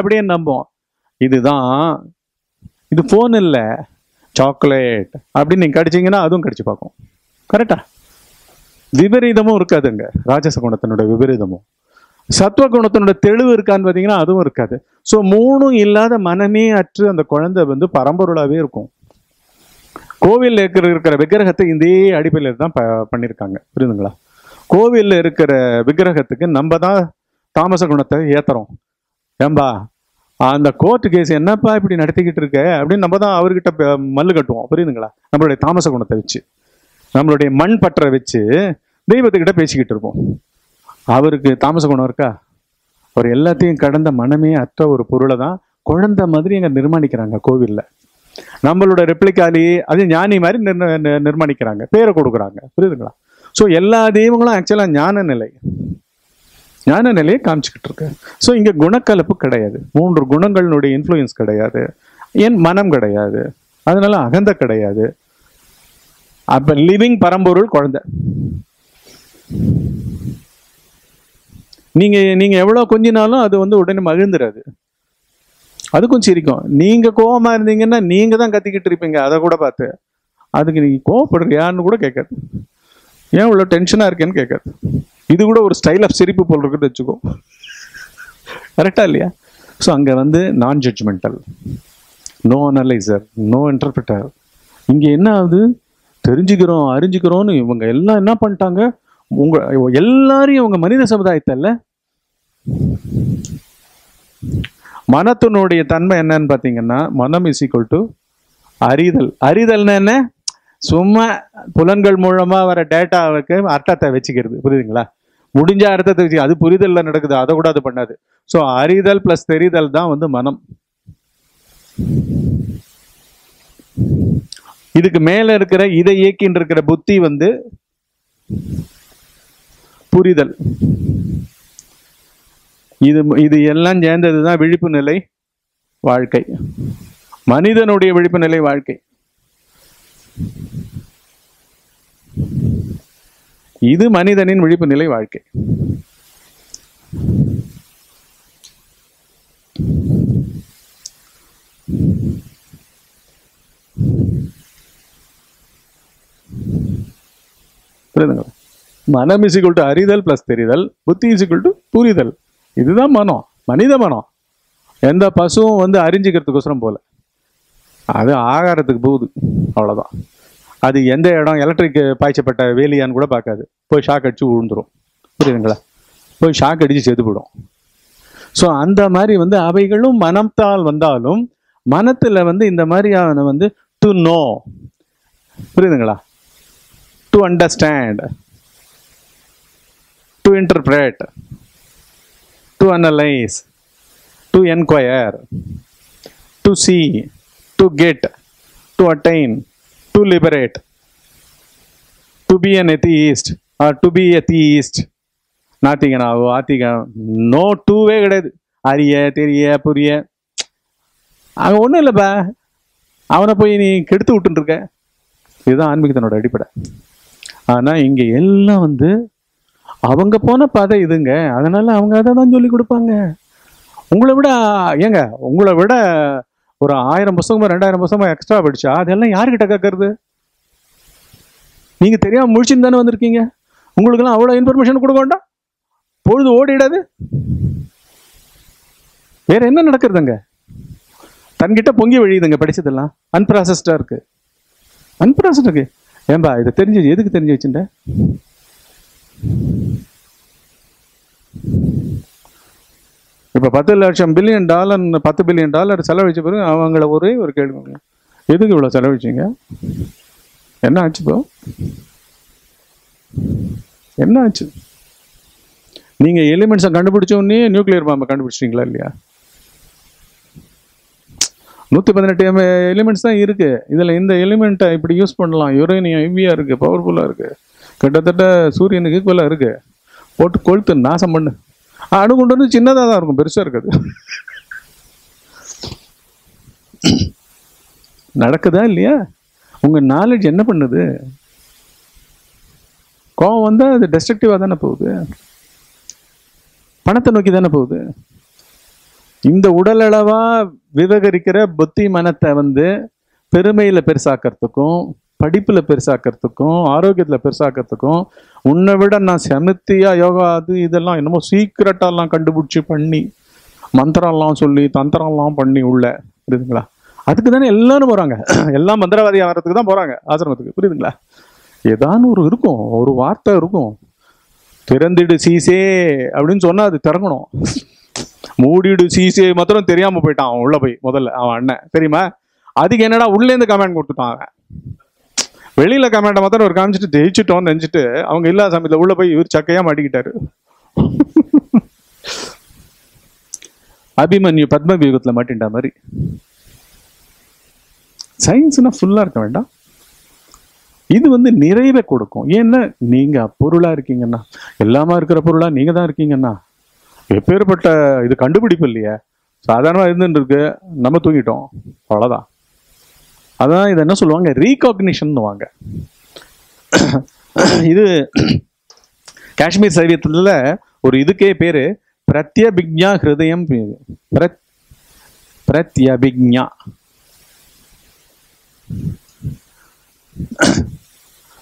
அப்படியே நம்பும் இதுதான் இது ஃபோன் இல்லை சாக்லேட் அப்படின்னு நீங்கள் கடிச்சிங்கன்னா அதுவும் கடிச்சு பார்க்கும். கரெக்டா விபரீதமும் இருக்காதுங்க. ராஜச குணத்தினுடைய விபரீதமும். சத்துவ குணத்தினுடைய தெளிவு இருக்கான்னு பார்த்தீங்கன்னா அதுவும் இருக்காது. ஸோ மூணும் இல்லாத மனமே அற்று அந்த குழந்தை வந்து பரம்பொருளாகவே இருக்கும். கோவிலில் இருக்கிற இருக்கிற விக்கிரகத்தை இதே அடிப்படையில் தான் ப பண்ணியிருக்காங்க. புரியுதுங்களா? கோவிலில் இருக்கிற விக்கிரகத்துக்கு நம்ம தான் தாமச குணத்தை ஏத்துறோம். ஏம்பா அந்த கோர்ட்டு கேஸ் என்னப்பா இப்படி நடத்திக்கிட்டு இருக்க? அப்படின்னு நம்ம தான் அவர்கிட்ட ப- மல்லு கட்டுவோம். புரியுதுங்களா? நம்மளுடைய தாமச குணத்தை வச்சு நம்மளுடைய மண் பற்றை வச்சு தெய்வத்துக்கிட்ட பேசிக்கிட்டு இருப்போம். அவருக்கு தாமச குணம் இருக்கா? அவர் எல்லாத்தையும் கடந்த மனமே அற்ற ஒரு பொருளை தான் குழந்தை மாதிரி எங்க நிர்மாணிக்கிறாங்க கோவிலில். நம்மளோட ரெப்ளிகாலி அது ஞானி மாதிரி நிர்ண- நிர்மாணிக்கிறாங்க. பேரை கொடுக்குறாங்க. புரியுதுங்களா? ஸோ எல்லா தெய்வங்களும் ஆக்சுவலாக ஞான நிலை ஞான நிலையை காமிச்சுக்கிட்டு இருக்கு. ஸோ இங்கே குணக்கலப்பு கிடையாது. மூன்று குணங்களினுடைய இன்ஃப்ளூயன்ஸ் கிடையாது. ஏன்? மனம் கிடையாது. அதனால அகந்த கிடையாது. அப்ப லிவிங் பரம்பொருள் குழந்தை. நீங்க நீங்க எவ்வளவு கொஞ்சினாலும் அது வந்து உடனே மகிழ்ந்துராது. அதுக்கும் சிரிக்கும். நீங்க கோபமா இருந்தீங்கன்னா நீங்க தான் கத்திக்கிட்டு இருப்பீங்க. அதை கூட பார்த்து. அதுக்கு நீங்க கோவப்படுறியான்னு கூட கேட்காது. ஏன் இவ்வளோ டென்ஷனா இருக்கேன்னு கேட்காது. இது கூட ஒரு ஸ்டைல் ஆஃப் சிரிப்பு போல் இருக்குன்னு வச்சுக்கோ. கரெக்டா இல்லையா? ஸோ அங்கே வந்து நான் judgemental no analyser no interpreter இங்கே என்ன ஆகுது? தெரிஞ்சுக்கிறோம் அறிஞ்சுக்கிறோம்னு இவங்க எல்லாம் என்ன பண்ணிட்டாங்க? உங்க எல்லாரையும் இவங்க மனித சமுதாயத்தை மனத்தினுடைய தன்மை என்னன்னு பார்த்தீங்கன்னா மனம் இஸ் ஈக்குவல் டு அறிதல். அறிதல்னா என்ன? சும்மா புலன்கள் மூலமா வர டேட்டாவுக்கு அர்த்தத்தை வச்சுக்கிறது. புரியுதுங்களா? முடிஞ்ச அர்த்தத்தை வச்சு அது புரிதல்ல நடக்குது அதை கூட அது பண்ணாது. ஸோ அறிதல் பிளஸ் தெரிதல் தான் வந்து மனம். இதுக்கு மேல இருக்கிற இதை இயக்கின்னு இருக்கிற புத்தி வந்து புரிதல். இது இது எல்லாம் சேர்ந்தது தான் விழிப்பு நிலை வாழ்க்கை. மனிதனுடைய விழிப்பு நிலை வாழ்க்கை. இது மனிதனின் விழிப்பு நிலை வாழ்க்கை. புரியுதுங்களா? மனம் இஸ் டு அறிதல் பிளஸ் தெரிதல் புத்தி இஸ் டு புரிதல். இதுதான் மனம் மனித மனம். எந்த பசுவும் வந்து அறிஞ்சிக்கிறதுக்கோசரம் போல. அது ஆகாரத்துக்கு போகுது அவ்வளவுதான். அது எந்த இடம் எலக்ட்ரிக் பாய்ச்சப்பட்ட வேலியான்னு கூட பார்க்காது. போய் ஷாக் அடித்து விழுந்துடும் புரியுதுங்களா? போய் ஷாக் அடித்து செத்து ஸோ அந்த மாதிரி வந்து அவைகளும் மனத்தால் வந்தாலும் மனத்தில் வந்து இந்த மாதிரியான வந்து டு நோ புரியுதுங்களா? To understand to interpret to analyse to enquire to see to get to attain to liberate to be an atheist or to be atheist. நாத்திகனாவோ ஆத்திக நோ டூவே கிடையாது. அறிய தெரிய புரிய. அங்க ஒன்றும் இல்லைப்பா. அவனை போய் நீ கெடுத்து விட்டுன்னு இருக்க இதுதான் ஆன்மீகத்தினோட அடிப்படை. ஆனா இங்க எல்லாம் வந்து அவங்க போன பாதை இதுங்க. அதனால அவங்க அதை தான் சொல்லி கொடுப்பாங்க. உங்களை விட ஏங்க உங்களை விட ஒரு ஆயிரம் புத்தகமோ ரெண்டாயிரம் புத்தகமோ எக்ஸ்ட்ரா படிச்சா அதெல்லாம் யாருக்கிட்ட கேட்கறது? நீங்க தெரியாம முழிச்சுன்னு தானே வந்திருக்கீங்க? உங்களுக்கெல்லாம் அவ்வளோ இன்ஃபர்மேஷன் கொடுக்க வேண்டாம்? பொழுது ஓடிடாது. வேற என்ன நடக்கிறதுங்க? தன்கிட்ட பொங்கி வழியுதுங்க படிச்சதெல்லாம். அன்ப்ராசஸ்டா இருக்கு. அன்ப்ராசஸ்ட் இருக்கு. ஏன்பா இதை தெரிஞ்சு எதுக்கு தெரிஞ்சு வச்சுட்ட இப்போ பத்து லட்சம் பில்லியன் டாலர் பத்து பில்லியன் டாலர் செலவழிச்ச பிறகு அவங்கள ஒரே ஒரு கேள்வி. எதுக்கு இவ்வளோ செலவழிச்சீங்க? என்ன ஆச்சு இப்போ? என்ன ஆச்சு? நீங்கள் எலிமெண்ட்ஸை கண்டுபிடிச்சோன்னே நியூக்ளியர் பாம்பை கண்டுபிடிச்சிட்டீங்களா இல்லையா? நூற்றி பதினெட்டு எலிமெண்ட்ஸ் தான் இருக்குது இதில் இந்த எலிமெண்ட்டை இப்படி யூஸ் பண்ணலாம். யுரேனியம் ஹெவியாக இருக்குது பவர்ஃபுல்லாக இருக்குது கிட்டத்தட்ட சூரியனுக்கு ஈக்குவலாக இருக்குது போட்டு கொளுத்து நாசம் பண்ணு. அணுகுண்டு வந்து சின்னதாக தான் இருக்கும் பெருசாக இருக்காது. நடக்குதா இல்லையா? உங்கள் நாலேஜ் என்ன பண்ணுது? கோவம் வந்தால் அது டெஸ்ட்ரக்டிவாக தானே போகுது. பணத்தை நோக்கி தானே போகுது. இந்த உடலளவாக விவகரிக்கிற புத்தி மனத்தை வந்து பெருமையில் பெருசாக்கிறதுக்கும் படிப்பில் பெருசாக்கிறதுக்கும் ஆரோக்கியத்தில் பெருசாக்கிறதுக்கும் உன்னை விட நான் செமத்தியா யோகா அது இதெல்லாம் என்னமோ சீக்கிரட்டாலாம் கண்டுபிடிச்சி பண்ணி மந்திரம்லாம் சொல்லி தந்திரம்லாம் பண்ணி உள்ள. புரியுதுங்களா? அதுக்கு தானே எல்லாரும் போறாங்க. எல்லாம் மந்திரவாதி ஆகிறதுக்கு தான் போறாங்க ஆசிரமத்துக்கு. புரியுதுங்களா? ஏதானு ஒரு இருக்கும் ஒரு வார்த்தை இருக்கும். திறந்திடு சீசே அப்படின்னு சொன்னா அது திறங்கணும் மூடிடு சீசே மாத்திரம் தெரியாம போயிட்டான் அவன் உள்ள போய் முதல்ல அவன் அண்ணன். தெரியுமா? அதுக்கு என்னடா உள்ளேருந்து கமெண்ட் கொடுத்துட்டான் அவன். வெளியில கமெண்ட்டை மாத்திரம் ஒரு காமிச்சிட்டு ஜெயிச்சிட்டோம்னு நினைச்சிட்டு அவங்க இல்லாத சமயத்துல உள்ள போய் இவர் சக்கையா மாட்டிக்கிட்டாரு. அபிமன்யு பத்ம வியூகத்துல மாட்டின்டா மாதிரி. சயின்ஸ்னா ஃபுல்லா இருக்க வேண்டாம். இது வந்து நிறைவை கொடுக்கும். ஏன்னா நீங்க பொருளா இருக்கீங்கன்னா எல்லாமா இருக்கிற பொருளா நீங்க தான் இருக்கீங்கன்னா எப்பேற்பட்ட இது கண்டுபிடிப்பு இல்லையே. சாதாரணமா இருந்துட்டு இருக்கு. நம்ம தூங்கிட்டோம். அவ்வளவுதான். அதான் இது என்ன சொல்லுவாங்க? ரீகாக்னிஷன்னுவாங்க இது காஷ்மீர் சைவியத்துல ஒரு இதுக்கே பேரு பிரத்யபிக்ஞா ஹிருதயம் பேரு. பிரத் பிரத்யபிக்ஞா.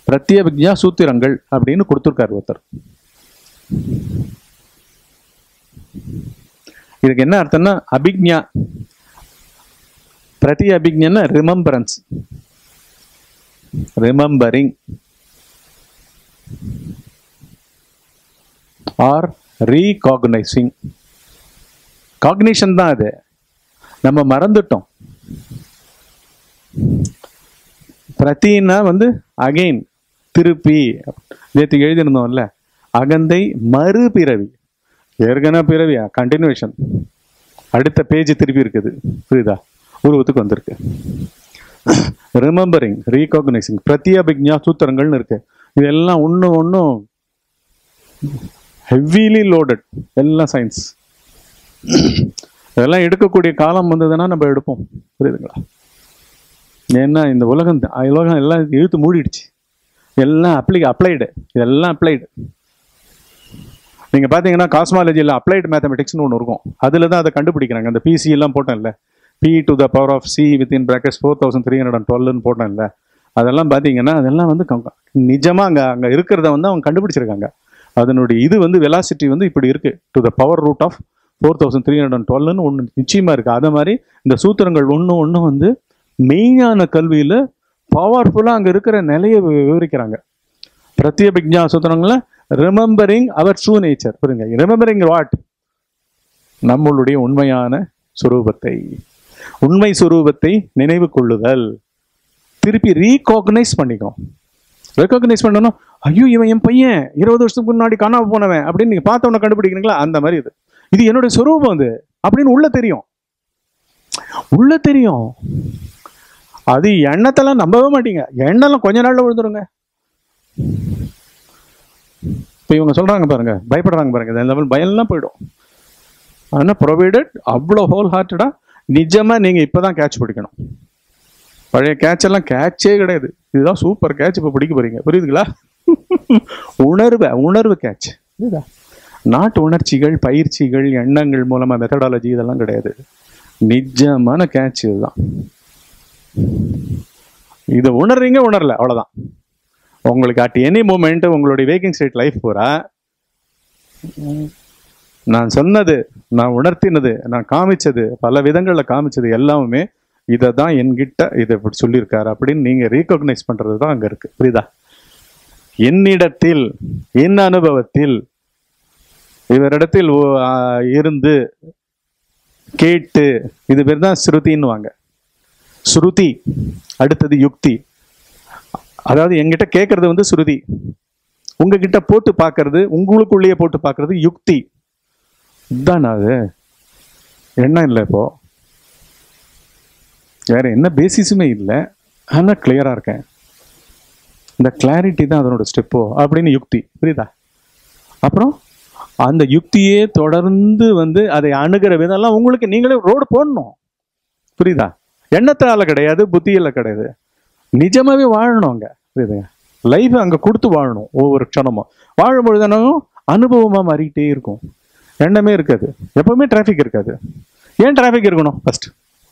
பிரத்யபிக்ஞா சூத்திரங்கள் அப்படின்னு கொடுத்துருக்காரு ஒருத்தர். இதுக்கு என்ன அர்த்தம்னா அபிக்ஞா. பிரதி அபிக்ஞன்னா remembrance remembering or recognizing cognition தான் அது நம்ம மறந்துட்டோம் பிரத்தின்னா வந்து அகைன் திருப்பி நேற்று எழுதியிருந்தோம்ல அகந்தை மறுபிறவி ஏற்கனவே பிறவியா கண்டினியூஷன் அடுத்த பேஜ் திருப்பி இருக்குது புரியுதா உருவத்துக்கு வந்திருக்கு. ரிமெம்பரிங் ரீகாக்னைசிங் பிரத்யபிக்ஞா சூத்திரங்கள்னு இருக்கு. இதெல்லாம் ஒன்றும் ஒன்றும் ஹெவிலி லோடட் எல்லாம் சயின்ஸ் இதெல்லாம் எடுக்கக்கூடிய காலம் வந்ததுன்னா நம்ம எடுப்போம். புரியுதுங்களா? ஏன்னா இந்த உலகம் உலகம் எல்லாம் இழுத்து மூடிடுச்சு. எல்லாம் அப்ளை அப்ளைடு இதெல்லாம் அப்ளைடு நீங்கள் பார்த்தீங்கன்னா காஸ்மாலஜியில் அப்ளைடு மேத்தமெட்டிக்ஸ்னு ஒன்று இருக்கும். அதில் தான் அதை கண்டுபிடிக்கிறாங்க. அந்த பிசி எல்லாம் போட்டேன்ல B to the power of C within brackets four thousand three hundred டுவெல்னு போட்டேன்ல. அதெல்லாம் பார்த்தீங்கன்னா அதெல்லாம் வந்து க- நிஜமா அங்கே அங்கே இருக்கிறத வந்து அவங்க கண்டுபிடிச்சிருக்காங்க. அதனுடைய இது வந்து வெலாசிட்டி வந்து இப்படி இருக்கு. To the power root of four thousand three hundred டுவெல்னு ஒன்று நிச்சயமாக இருக்குது அதே மாதிரி இந்த சூத்திரங்கள் ஒன்று ஒன்று வந்து மெய்ஞான கல்வியில் பவர்ஃபுல்லாக அங்கே இருக்கிற நிலையை வி- விவரிக்கிறாங்க. பிரத்யபிக்ஞா சூத்திரங்கள ரிமெம்பரிங் அவர் ட்ரூ நேச்சர் புரியுங்க ரிமெம்பரிங் வாட் நம்மளுடைய உண்மையான சுரூபத்தை. உண்மை சுரூபத்தை நினைவு கொள்ளுதல். திருப்பி ரீகாக்னைஸ் பண்ணிக்கணும். ரெக்கக்னைஸ் பண்ணணும். ஐயோ இவன் என் பையன். இருபது வருஷத்துக்கு முன்னாடி காணாம போனவன் அப்படின்னு நீங்க பார்த்தவன கண்டுபிடிக்கிறீங்களா? அந்த மாதிரி இது. இது என்னுடைய சுரூபம் அது அப்படின்னு உள்ள தெரியும். உள்ள தெரியும். அது எண்ணத்தெல்லாம் நம்பவே மாட்டீங்க. எண்ணெல்லாம் கொஞ்ச நாள்ல விழுந்துருங்க. இப்போ இவங்க சொல்றாங்க பாருங்க பயப்படுறாங்க பாருங்க. இந்த லெவல் பயம்லாம் போயிடும். ஆனால் ப்ரொவைடட் அவ்வளோ ஹோல் ஹார்ட்டடாக ஹார்ட்டடா நிஜமா நீங்க இப்பதான் கேட்ச் பிடிக்கணும். பழைய கேட்ச் எல்லாம் கேட்சே கிடையாது. இதுதான் சூப்பர் கேட்ச் இப்போ பிடிக்க போறீங்க. புரியுதுங்களா? உணர்வு உணர்வு கேட்ச் புரியுதா? நாட்டு உணர்ச்சிகள் பயிற்சிகள் எண்ணங்கள் மூலமா மெத்தடாலஜி இதெல்லாம் கிடையாது. நிஜமான கேட்ச் இதுதான். இதை உணர்றீங்க உணரல. அவ்வளவுதான். உங்களுக்கு அட் எனி மூமெண்ட் உங்களுடைய வேக்கிங் ஸ்டேட் லைஃப் பூரா நான் சொன்னது நான் உணர்த்தினது நான் காமிச்சது பல விதங்களில் காமிச்சது எல்லாமே இதை தான் என்கிட்ட இதை இப்படி சொல்லியிருக்காரு அப்படின்னு நீங்கள் ரீகக்னைஸ் பண்ணுறது தான் அங்கே இருக்குது புரியுதா? என்னிடத்தில் என் அனுபவத்தில் இவரிடத்தில் ஓ- இருந்து கேட்டு இது பேர் தான் ஸ்ருதின்னுவாங்க. ஸ்ருதி அடுத்தது யுக்தி. அதாவது என்கிட்ட கேட்கறது வந்து ஸ்ருதி. உங்ககிட்ட போட்டு பார்க்கறது உங்களுக்குள்ளேயே போட்டு பார்க்கறது யுக்தி. இதுதான் அது. எண்ணம் இல்லை இப்போ? வேற என்ன பேசிஸுமே இல்லை. ஆனால் கிளியராக இருக்கேன். இந்த கிளாரிட்டி தான் அதனோட ஸ்டெப்போ அப்படின்னு யுக்தி. புரியுதா? அப்புறம் அந்த யுக்தியே தொடர்ந்து வந்து அதை அணுகிற விதம்லாம் உங்களுக்கு நீங்களே ரோடு போடணும். புரியுதா? எண்ணத்தால் கிடையாது புத்தியில் கிடையாது. நிஜமாகவே வாழணும் அங்கே. புரியுதுங்க? லைஃப் அங்கே கொடுத்து வாழணும் ஒவ்வொரு க்ஷணமும். வாழும்பொழுது என்னவும் மாறிக்கிட்டே இருக்கும். எண்ணமே இருக்காது. எப்பவுமே டிராஃபிக் இருக்காது. ஏன் டிராஃபிக் இருக்கணும் ஃபர்ஸ்ட்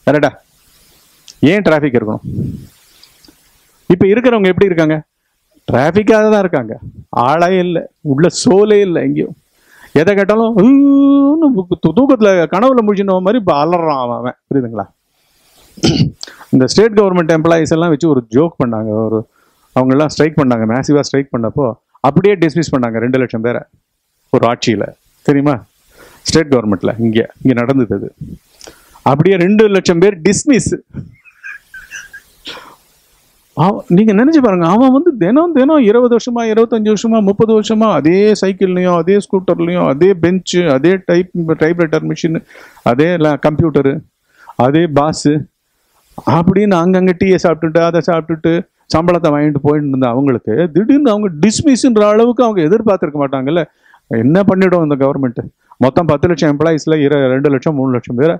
கரெக்டா ஏன் டிராஃபிக் இருக்கணும்? இப்போ இருக்கிறவங்க எப்படி இருக்காங்க? டிராஃபிக்காக தான் இருக்காங்க. ஆளே இல்லை. உள்ள சோலே இல்லை எங்கேயும். எதை கேட்டாலும் தூக்கத்தில் கனவுல முடிச்சுன மாதிரி இப்போ அலறான் அவன் புரியுதுங்களா? இந்த ஸ்டேட் கவர்மெண்ட் எம்ப்ளாயிஸ் எல்லாம் வச்சு ஒரு ஜோக் பண்ணாங்க. ஒரு அவங்கெல்லாம் ஸ்ட்ரைக் பண்ணாங்க. மேசிவாக ஸ்ட்ரைக் பண்ணப்போ அப்படியே டிஸ்மிஸ் பண்ணாங்க. ரெண்டு லட்சம் பேரை. ஒரு ஆட்சியில். தெரியுமா? ஸ்டேட் கவர்மெண்ட்ல இங்க இங்க நடந்தது அது. அப்படியே ரெண்டு லட்சம் பேர் டிஸ்மிஸ் நீங்க நினைச்சு பாருங்க அவன் வந்து தினம் தினம் இருபது வருஷமா இருபத்தஞ்சு வருஷமா முப்பது வருஷமா அதே சைக்கிள்லயும் அதே ஸ்கூட்டர்லயும் அதே பெஞ்சு அதே டைப் டைப்ரைட்டர் மிஷின் அதே கம்ப்யூட்டரு அதே பாஸு அப்படின்னு அங்கங்க டீயை சாப்பிட்டுட்டு அதை சாப்பிட்டுட்டு சம்பளத்தை வாங்கிட்டு போயிட்டு இருந்த அவங்களுக்கு திடீர்னு அவங்க டிஸ்மிஸ்ன்ற அளவுக்கு அவங்க எதிர்பார்த்துருக்க மாட்டாங்கல்ல. என்ன பண்ணிடும் இந்த கவர்மெண்ட்டு மொத்தம் பத்து லட்சம் எம்ப்ளாயீஸில் இர ரெண்டு லட்சம் மூணு லட்சம் பேரை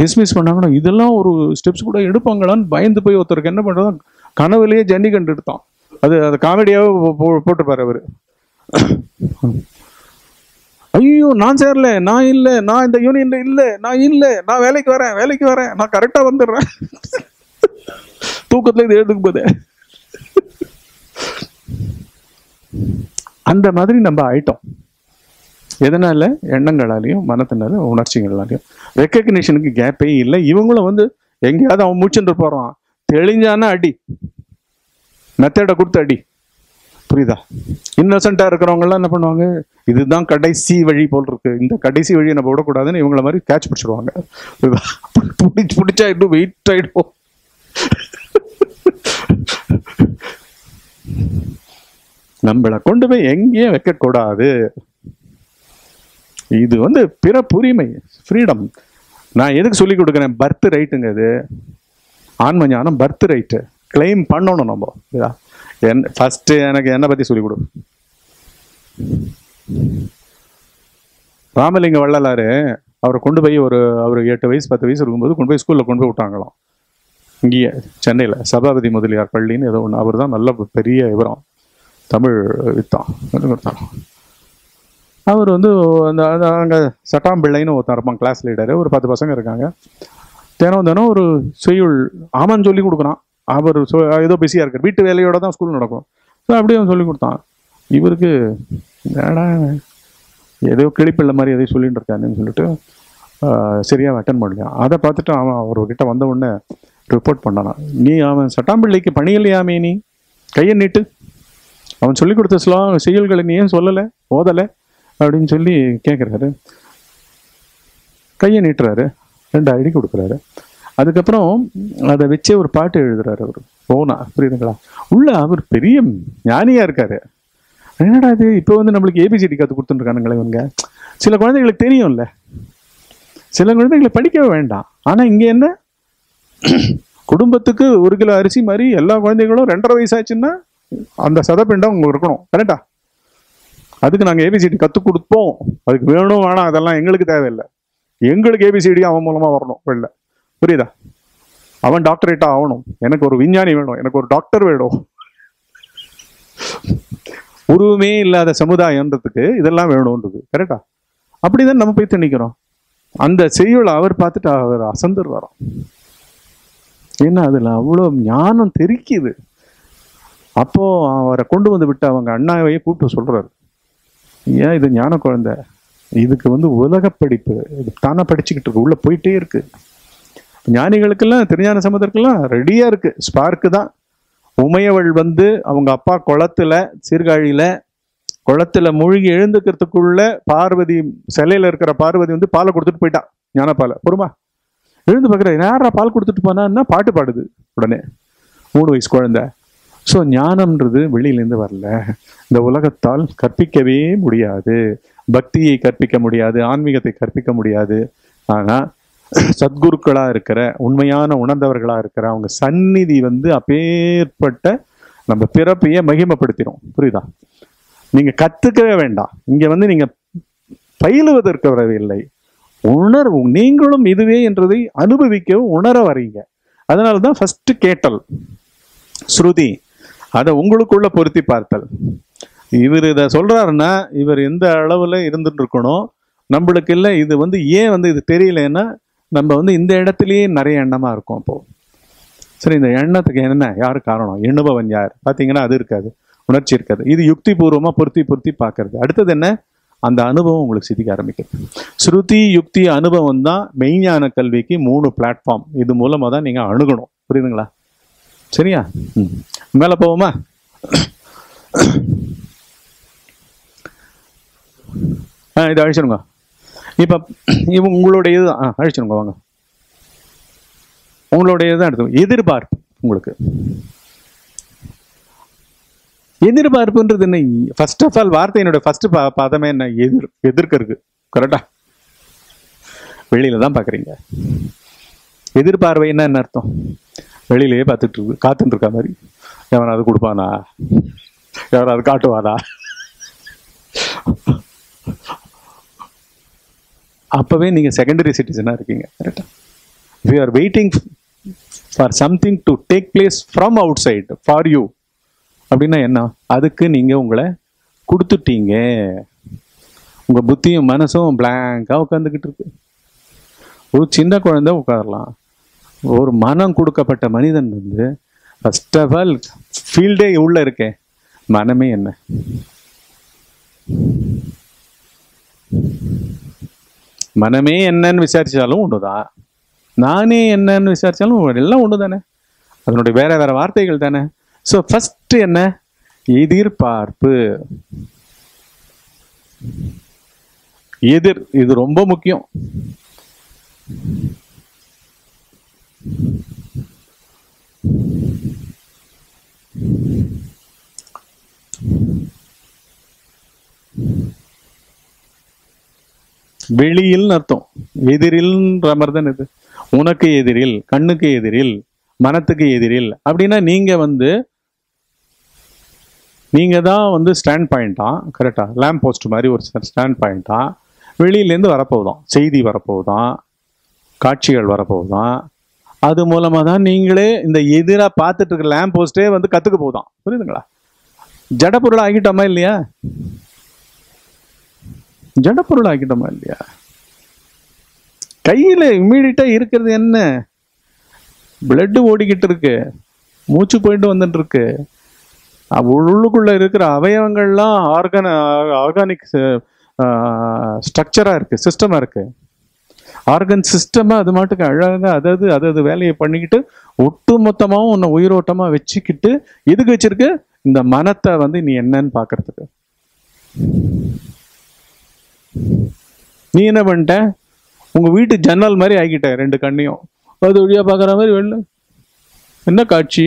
டிஸ்மிஸ் பண்ணாங்கன்னா இதெல்லாம் ஒரு ஸ்டெப்ஸ் கூட எடுப்பாங்களான்னு பயந்து போய் ஒருத்தருக்கு என்ன பண்ணுறோம் கனவுலேயே ஜன்னி கண்டு எடுத்தான். அது அது காமெடியாகவே போட்டுப்பார் அவர். ஐயோ நான் சேரல நான் இல்லை நான் இந்த யூனியனில் இல்லை நான் இல்லை நான் வேலைக்கு வரேன் வேலைக்கு வரேன் நான் கரெக்டாக வந்துடுறேன். தூக்கத்தில் இது எழுதுக்கும் போதே. அந்த மாதிரி நம்ம ஆயிட்டோம். எதனால? எண்ணங்களாலையும் மனத்தினால உணர்ச்சிகளாலையும். ரெக்கக்னிஷனுக்கு கேப்பே இல்லை. இவங்களும் வந்து எங்கேயாவது அவன் மூச்சுட்டு போறான். தெளிஞ்சானா அடி. மெத்தடை கொடுத்து அடி. புரியுதா? இன்னசென்ட்டா இருக்கிறவங்கலாம் என்ன பண்ணுவாங்க? இதுதான் கடைசி வழி போல் இருக்கு. இந்த கடைசி வழியை நம்ம விடக்கூடாதுன்னு இவங்கள மாதிரி கேட்ச் பிடிச்சிருவாங்க. புரியுதா? பிடிச்சி பிடிச்சா வெயிட் ஆயிடும் நம்மளை கொண்டு போய் எங்கேயும் வைக்கக்கூடாது. இது வந்து பிறப்புரிமை ஃப்ரீடம் நான் எதுக்கு சொல்லி கொடுக்குறேன்? பர்த் ரைட்டுங்க இது. ஆன்ம ஞானம் பர்த் ரைட்டு கிளைம் பண்ணணும் நம்ம. புரியுதா? என் ஃபஸ்ட்டு எனக்கு என்னை பற்றி சொல்லி கொடு. ராமலிங்க வள்ளலாரு அவரை கொண்டு போய் ஒரு அவர் எட்டு வயசு பத்து வயசு இருக்கும்போது கொண்டு போய் ஸ்கூலில் கொண்டு போய் விட்டாங்களாம். இங்கேயே சென்னையில் சபாபதி முதலியார் பள்ளின்னு ஏதோ ஒன்று அவர் தான் நல்ல பெரிய விவரம். தமிழ் வித்தான். கொடுத்தாங்க அவர் வந்து அந்த அங்கே சட்டாம் சட்டாம்பிள்ளைன்னு ஒருத்தன் இருப்பான் கிளாஸ் லீடரு ஒரு பத்து பசங்க இருக்காங்க. தினம் தினம் ஒரு செய்யுள் ஆமான்னு சொல்லி கொடுக்குறான். அவர் ஏதோ பிஸியாக இருக்கார். வீட்டு வேலையோட தான் ஸ்கூல் நடக்கும். ஸோ அப்படியே அவன் சொல்லி கொடுத்தான். இவருக்கு ஏடா ஏதோ கிளிப்பிள்ளை மாதிரி எதையும் சொல்லிட்டு இருக்காருன்னு சொல்லிட்டு சரியாக அட்டன் பண்ணலையா? அதை பார்த்துட்டு அவன் அவர்கிட்ட வந்த உடனே ரிப்போர்ட் பண்ணானா. நீ அவன் சட்டாம்பிள்ளைக்கு பணியில்லையாமே நீ கையை நீட்டு. அவன் சொல்லி கொடுத்த ஸ்லோ செயல்களை நீ ஏன் சொல்லலை ஓதலை? அப்படின்னு சொல்லி கேட்குறாரு கையை நீட்டுறாரு. ரெண்டு ஐடி கொடுக்குறாரு. அதுக்கப்புறம் அதை வச்சே ஒரு பாட்டு எழுதுறாரு அவர். போனா புரியுதுங்களா? உள்ள அவர் பெரிய ஞானியா இருக்காரு. என்னடா இது? இப்போ வந்து நம்மளுக்கு ஏபிசிடி கற்று கொடுத்துருக்கானுங்களே இவங்க. சில குழந்தைகளுக்கு தெரியும்ல. சில குழந்தைகளை படிக்கவே வேண்டாம். ஆனால் இங்கே என்ன? குடும்பத்துக்கு ஒரு கிலோ அரிசி மாதிரி எல்லா குழந்தைகளும் ரெண்டரை வயசாச்சுன்னா அந்த சதப்பிண்டம் உங்களுக்கு இருக்கணும். கரெக்டா அதுக்கு நாங்கள் ஏபிசிடி கற்றுக் கொடுப்போம். அதுக்கு வேணும் வேணாம் அதெல்லாம் எங்களுக்கு தேவையில்லை. எங்களுக்கு ஏபிசிடி அவன் மூலமாக வரணும் வெளில. புரியுதா? அவன் டாக்டரேட்டாக ஆகணும். எனக்கு ஒரு விஞ்ஞானி வேணும் எனக்கு ஒரு டாக்டர் வேணும். உருவமே இல்லாத சமுதாயன்றதுக்கு இதெல்லாம் வேணும்ன்றது கரெக்டா அப்படிதான் நம்ம போய் திணிக்கிறோம். அந்த செய்யுள் அவர் பார்த்துட்டு அவர் அசந்தர் வரோம் ஏன்னா அதில் அவ்வளோ ஞானம் தெரிக்குது. அப்போ அவரை கொண்டு வந்து விட்டு அவங்க அண்ணாவையே கூப்பிட்டு சொல்றாரு. ஏன் இது ஞான குழந்தை? இதுக்கு வந்து உலக படிப்பு. இது தானே படிச்சுக்கிட்டு இருக்கு. உள்ள போயிட்டே இருக்கு. ஞானிகளுக்கெல்லாம் திருஞான சமுதற்கெல்லாம் ரெடியா இருக்கு. ஸ்பார்க்கு தான். உமையவள் வந்து அவங்க அப்பா குளத்துல சீர்காழியில குளத்துல மூழ்கி எழுந்துக்கிறதுக்குள்ள பார்வதி சிலையில இருக்கிற பார்வதி வந்து பாலை கொடுத்துட்டு போயிட்டா. ஞானப்பாலை. பொறுமா எழுந்து பார்க்குற யாரா பால் கொடுத்துட்டு போனான்னா பாட்டு பாடுது உடனே. மூணு வயசு குழந்தை. ஸோ ஞானம்ன்றது வெளியிலேருந்து வரல. இந்த உலகத்தால் கற்பிக்கவே முடியாது. பக்தியை கற்பிக்க முடியாது. ஆன்மீகத்தை கற்பிக்க முடியாது. ஆனால் சத்குருக்களாக இருக்கிற உண்மையான உணர்ந்தவர்களாக இருக்கிற அவங்க சந்நிதி வந்து அப்பேற்பட்ட நம்ம பிறப்பையே மகிமைப்படுத்திடும் புரியுதா? நீங்கள் கற்றுக்கவே வேண்டாம். இங்கே வந்து நீங்கள் பயிலுவதற்கு வரவில்லை உணர்வு நீங்களும் இதுவே என்றதை அனுபவிக்கவும் உணர வரீங்க. அதனால தான் ஃபஸ்ட்டு கேட்டல். ஸ்ருதி. அதை உங்களுக்குள்ள பொருத்தி பார்த்தல். இவர் இதை சொல்றாருன்னா இவர் எந்த அளவுல இருந்துட்டு இருக்கணும் நம்மளுக்கு இல்லை இது வந்து ஏன் வந்து இது தெரியலன்னா நம்ம வந்து இந்த இடத்துலயே நிறைய எண்ணமா இருக்கும் அப்போ சரி இந்த எண்ணத்துக்கு என்ன? யார் காரணம்? எண்ணுபவன் யார்? பார்த்தீங்கன்னா அது இருக்காது. உணர்ச்சி இருக்காது. இது யுக்தி பூர்வமாக பொருத்தி பொருத்தி பார்க்கறது. அடுத்தது என்ன? அந்த அனுபவம் உங்களுக்கு சிதிக்க ஆரம்பிக்கும் ஸ்ருதி யுக்தி அனுபவம் தான் மெய்ஞான கல்விக்கு மூணு பிளாட்ஃபார்ம் இது மூலமாக தான் நீங்கள் அணுகணும். புரியுதுங்களா? சரியா? ம். மேல போவோமா? ஆ இதை அழிச்சிருங்க. இப்போ இவங்க உங்களுடைய இதுதான் ஆ அழிச்சிருங்க வாங்க. உங்களுடைய இதுதான் எடுத்து எதிர்பார்ப்பு உங்களுக்கு. எதிர்பார்ப்புன்றது என்ன? ஃபர்ஸ்ட் ஆஃப் ஆல் வார்த்தை வார்த்தையினுடைய ஃபர்ஸ்ட் பதமே என்ன? எதிர் எதிர்க்க இருக்கு கரெக்டா வெளியில தான் பாக்குறீங்க எதிர்பார்வைன்னா என்ன அர்த்தம்? வெளியிலேயே பார்த்துட்டு இருக்கு காத்துட்டு இருக்க மாதிரி. எவனாவது கொடுப்பானா? எவனாவது காட்டுவானா? அப்பவே நீங்க செகண்டரி சிட்டிசனா இருக்கீங்க கரெக்டா we are waiting for something to take place from outside for you அப்படின்னா என்ன? அதுக்கு நீங்க உங்களை கொடுத்துட்டீங்க. உங்க புத்தியும் மனசும் பிளாங்காக உட்காந்துக்கிட்டு இருக்கு. ஒரு சின்ன குழந்தை உட்காரலாம். ஒரு மனம் கொடுக்கப்பட்ட மனிதன் வந்து ஃபஸ்ட் ஆஃப் ஆல் ஃபீல்டே உள்ள இருக்கேன் மனமே என்ன? மனமே என்னன்னு விசாரிச்சாலும் ஒண்ணுதான் நானே என்னன்னு விசாரிச்சாலும் எல்லாம் ஒன்று தானே அதனுடைய வேற வேற வார்த்தைகள் தானே? ஸோ ஃபஸ்ட் என்ன? எதிர்பார்ப்பு. எதிர் இது ரொம்ப முக்கியம். வெளியில் அர்த்தம். எதிரில்ன்ற மாதிரி தான் இது. உனக்கு எதிரில் கண்ணுக்கு எதிரில் மனத்துக்கு எதிரில். அப்படின்னா நீங்க வந்து நீங்க தான் வந்து ஸ்டாண்ட் பாயிண்டா கரெக்டா லேம்ப் போஸ்ட் மாதிரி ஒரு ஸ்டாண்ட் பாயிண்டா வெளியிலேருந்து வரப்போகுதான் செய்தி வரப்போகுதான் காட்சிகள் வரப்போகுதான் அது மூலமாக தான் நீங்களே இந்த எதிராக பார்த்துட்டு இருக்க லேம்ப் போஸ்டே வந்து கற்றுக்க போதான் புரியுதுங்களா? ஜடப்பொருள் ஆகிட்டோமா இல்லையா? ஜடப்பொருள் ஆகிட்டோமா இல்லையா? கையில் இம்மீடியட்டாக இருக்கிறது என்ன? பிளட்டு ஓடிக்கிட்டு இருக்கு. மூச்சு போயிட்டு வந்துட்டு இருக்கு. இருக்கிற அவயவங்கள்லாம் ஆர்கன ஆர்கானிக் ஸ்ட்ரக்சராக இருக்குது சிஸ்டமாக இருக்குது ஆர்கன் சிஸ்டமாக அது மாட்டுக்கு அழகாக அதாவது அதாவது வேலையை பண்ணிக்கிட்டு ஒட்டுமொத்தமாகவும் உன்னை உயிரோட்டமாக வச்சுக்கிட்டு எதுக்கு வச்சிருக்கு? இந்த மனத்தை வந்து நீ என்னன்னு பார்க்கறதுக்கு நீ என்ன பண்ணிட்ட? உங்கள் வீட்டு ஜன்னல் மாதிரி ஆகிட்ட ரெண்டு கண்ணையும். அது வழியாக பார்க்குற மாதிரி வெளில. என்ன காட்சி?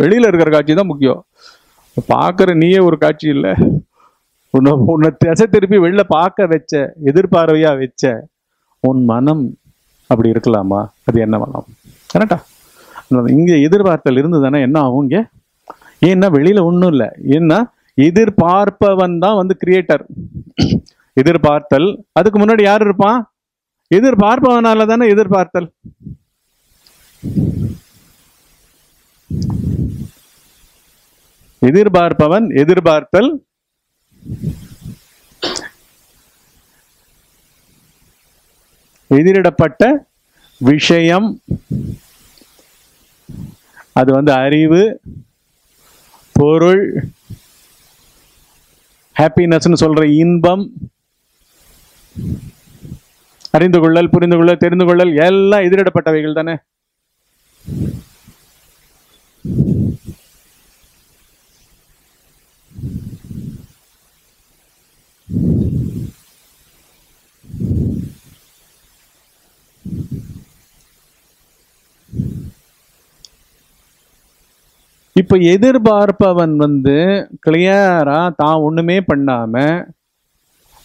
வெளியில் இருக்கிற காட்சி தான் முக்கியம். பார்க்குற நீயே ஒரு காட்சி இல்லை. உன்னை உன்னை திசை திருப்பி வெளில பார்க்க வச்ச எதிர்பார்வையாக வச்ச உன் மனம் அப்படி இருக்கலாமா? அது என்ன மனம்? கரெக்டா? இங்கே எதிர்பார்த்தல் இருந்ததுன்னா என்ன ஆகும் இங்கே? ஏன்னா வெளியில் ஒன்றும் இல்லை. ஏன்னா எதிர்பார்ப்பவன் தான் வந்து கிரியேட்டர் எதிர்பார்த்தல் அதுக்கு முன்னாடி யார் இருப்பான் எதிர்பார்ப்பவனால தானே எதிர்பார்த்தல். எதிர்பார்ப்பவன் எதிர்பார்த்தல் எதிரிடப்பட்ட விஷயம். அது வந்து அறிவு பொருள் ஹாப்பினஸ்னு சொல்ற இன்பம். அறிந்து கொள்ளல் புரிந்து கொள்ளல் தெரிந்து கொள்ளல் எல்லாம் எதிரிடப்பட்டவைகள் தானே. இப்ப எதிர்பார்ப்பவன் வந்து கிளியரா தான் ஒண்ணுமே பண்ணாம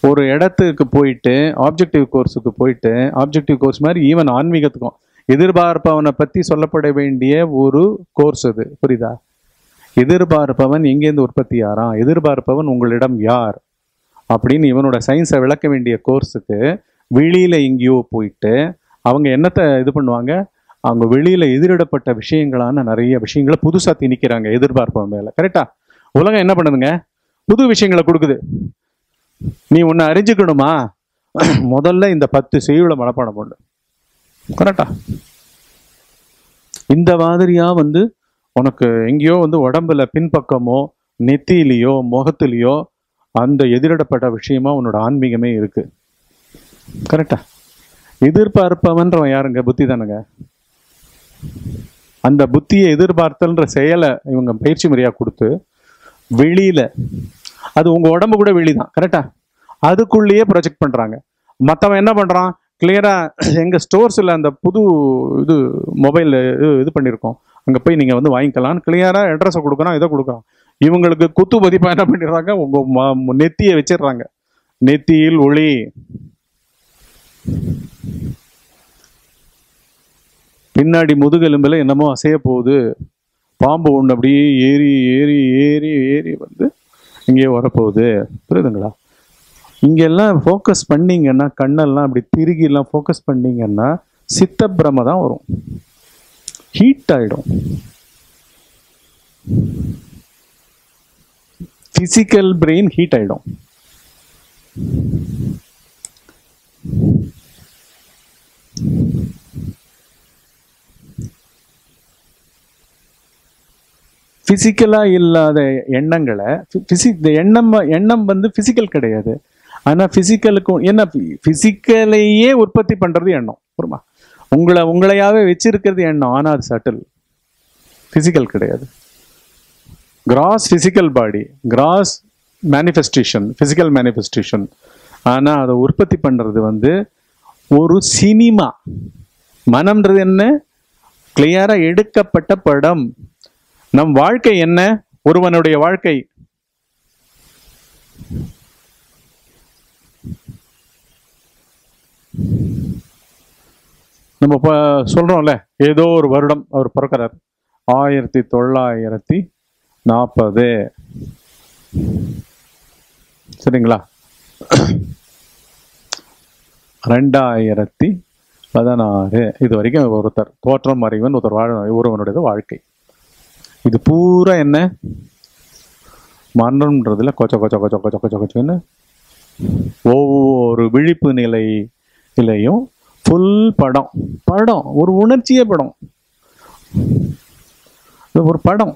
ஒரு இடத்துக்கு போயிட்டு ஆப்ஜெக்டிவ் கோர்ஸுக்கு போயிட்டு ஆப்ஜெக்டிவ் கோர்ஸ் மாதிரி ஈவன் ஆன்மீகத்துக்கும் எதிர்பார்ப்பவனை பத்தி சொல்லப்பட வேண்டிய ஒரு கோர்ஸ் அது. புரியுதா? எதிர்பார்ப்பவன் எங்கேருந்து உற்பத்தி ஆறான்? எதிர்பார்ப்பவன் உங்களிடம் யார்? அப்படின்னு இவனோட சயின்ஸை விளக்க வேண்டிய கோர்ஸுக்கு வெளியில எங்கேயோ போயிட்டு அவங்க என்னத்தை இது பண்ணுவாங்க? அவங்க வெளியில எதிரிடப்பட்ட விஷயங்களான நிறைய விஷயங்களை புதுசா திணிக்கிறாங்க எதிர்பார்ப்பவன் மேல. கரெக்டா உலகம் என்ன பண்ணுதுங்க? புது விஷயங்களை கொடுக்குது. நீ உன்னை அறிஞ்சுக்கணுமா? முதல்ல இந்த பத்து செய்யுளை மனப்பாடம் பண்ணு. கரெக்டா இந்த மாதிரியா வந்து உனக்கு எங்கேயோ வந்து உடம்புல பின்பக்கமோ நெத்தியிலையோ முகத்திலேயோ அந்த எதிரிடப்பட்ட விஷயமா உன்னோட ஆன்மீகமே இருக்கு. கரெக்டா எதிர்பார்ப்பவன்றவன் யாருங்க? புத்தி தானுங்க? அந்த புத்தியை எதிர்பார்த்தல்ன்ற செயலை இவங்க பயிற்சி முறையாக கொடுத்து வெளியில அது உங்க உடம்பு கூட வெளிதான் கரெக்டா அதுக்குள்ளேயே ப்ரொஜெக்ட் பண்றாங்க. மற்றவன் என்ன பண்றான்? கிளியரா எங்க ஸ்டோர்ஸ்ல அந்த புது இது மொபைல் இது பண்ணியிருக்கோம் அங்க போய் நீங்க வந்து வாங்கிக்கலாம்னு கிளியரா அட்ரஸை கொடுக்கணும் இதை கொடுக்கலாம் இவங்களுக்கு குத்து மதிப்பா என்ன பண்ணிடுறாங்க? உங்க ம- நெத்தியை வச்சிடுறாங்க. நெத்தியில் ஒளி. பின்னாடி முதுகெலும்பில் என்னமோ அசைய போகுது. பாம்பு ஒன்று அப்படியே ஏறி ஏறி ஏறி ஏறி வந்து இங்கேயே வரப்போகுது. புரியுதுங்களா? இங்கெல்லாம் ஃபோக்கஸ் பண்ணிங்கன்னா கண்ணெல்லாம் அப்படி திருகிலாம் ஃபோக்கஸ் பண்ணிங்கன்னா சித்தப்பிரம தான் வரும். ஹீட் ஆகிடும் ஃபிசிக்கல் பிரெயின் ஹீட் ஆயிடும். ஃபிசிக்கலாக இல்லாத எண்ணங்களை பிசி இந்த எண்ணம் எண்ணம் வந்து ஃபிசிக்கல் கிடையாது. ஆனால் ஃபிசிக்கலுக்கும் என்ன ஃபிசிக்கலையே உற்பத்தி பண்ணுறது எண்ணம் புரியுமா? உங்களை உங்களையாவே வச்சிருக்கிறது எண்ணம் ஆனால் அது சட்டில் ஃபிசிக்கல் கிடையாது. Gross physical body gross manifestation physical manifestation ஆனால் அதை உற்பத்தி பண்ணுறது வந்து ஒரு சினிமா. மனம்ன்றது என்ன? கிளியராக எடுக்கப்பட்ட படம். நம் வாழ்க்கை என்ன? ஒருவனுடைய வாழ்க்கை. நம்ம இப்போ சொல்றோம்ல ஏதோ ஒரு வருடம் அவர் பிறக்கிறார். ஆயிரத்தி தொள்ளாயிரத்தி நாற்பது சரிங்களா? ரெண்டாயிரத்தி பதினாறு. இது வரைக்கும் ஒருத்தர் தோற்றம் அறிவன் ஒருத்தர் வாழ ஒருவனுடைய வாழ்க்கை. இது பூரா என்ன? மரணம்ன்றதுல கொச்ச கொச்ச கொச்ச கொச்ச கொச்ச கொச்சன்னு ஒவ்வொரு விழிப்பு நிலையிலையும் ஃபுல் படம். படம். ஒரு உணர்ச்சியே படம். ஒரு படம்.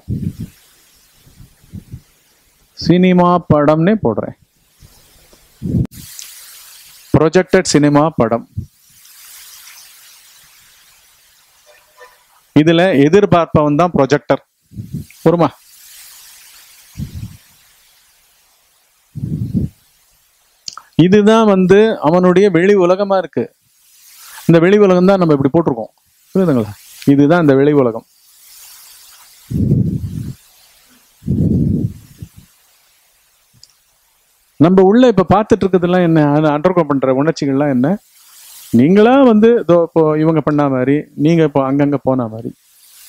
சினிமா படம்னே போடுறேன். ப்ரொஜெக்டட் சினிமா படம். இதுல எதிர்பார்ப்பவன் தான் ப்ரொஜெக்டர் பொறுமா. இதுதான் வந்து அவனுடைய வெளி உலகமா இருக்கு. இந்த வெளி உலகம் தான் நம்ம இப்படி போட்டிருக்கோம். புரியுதுங்களா? இதுதான் இந்த வெளி உலகம். நம்ம உள்ள இப்ப பார்த்துட்டு இருக்கிறதுலாம் என்ன அண்டர்கோ பண்ற உணர்ச்சிகள்லாம் என்ன? நீங்களா வந்து இதோ இப்போ இவங்க பண்ண மாதிரி நீங்க இப்போ அங்கங்க போன மாதிரி.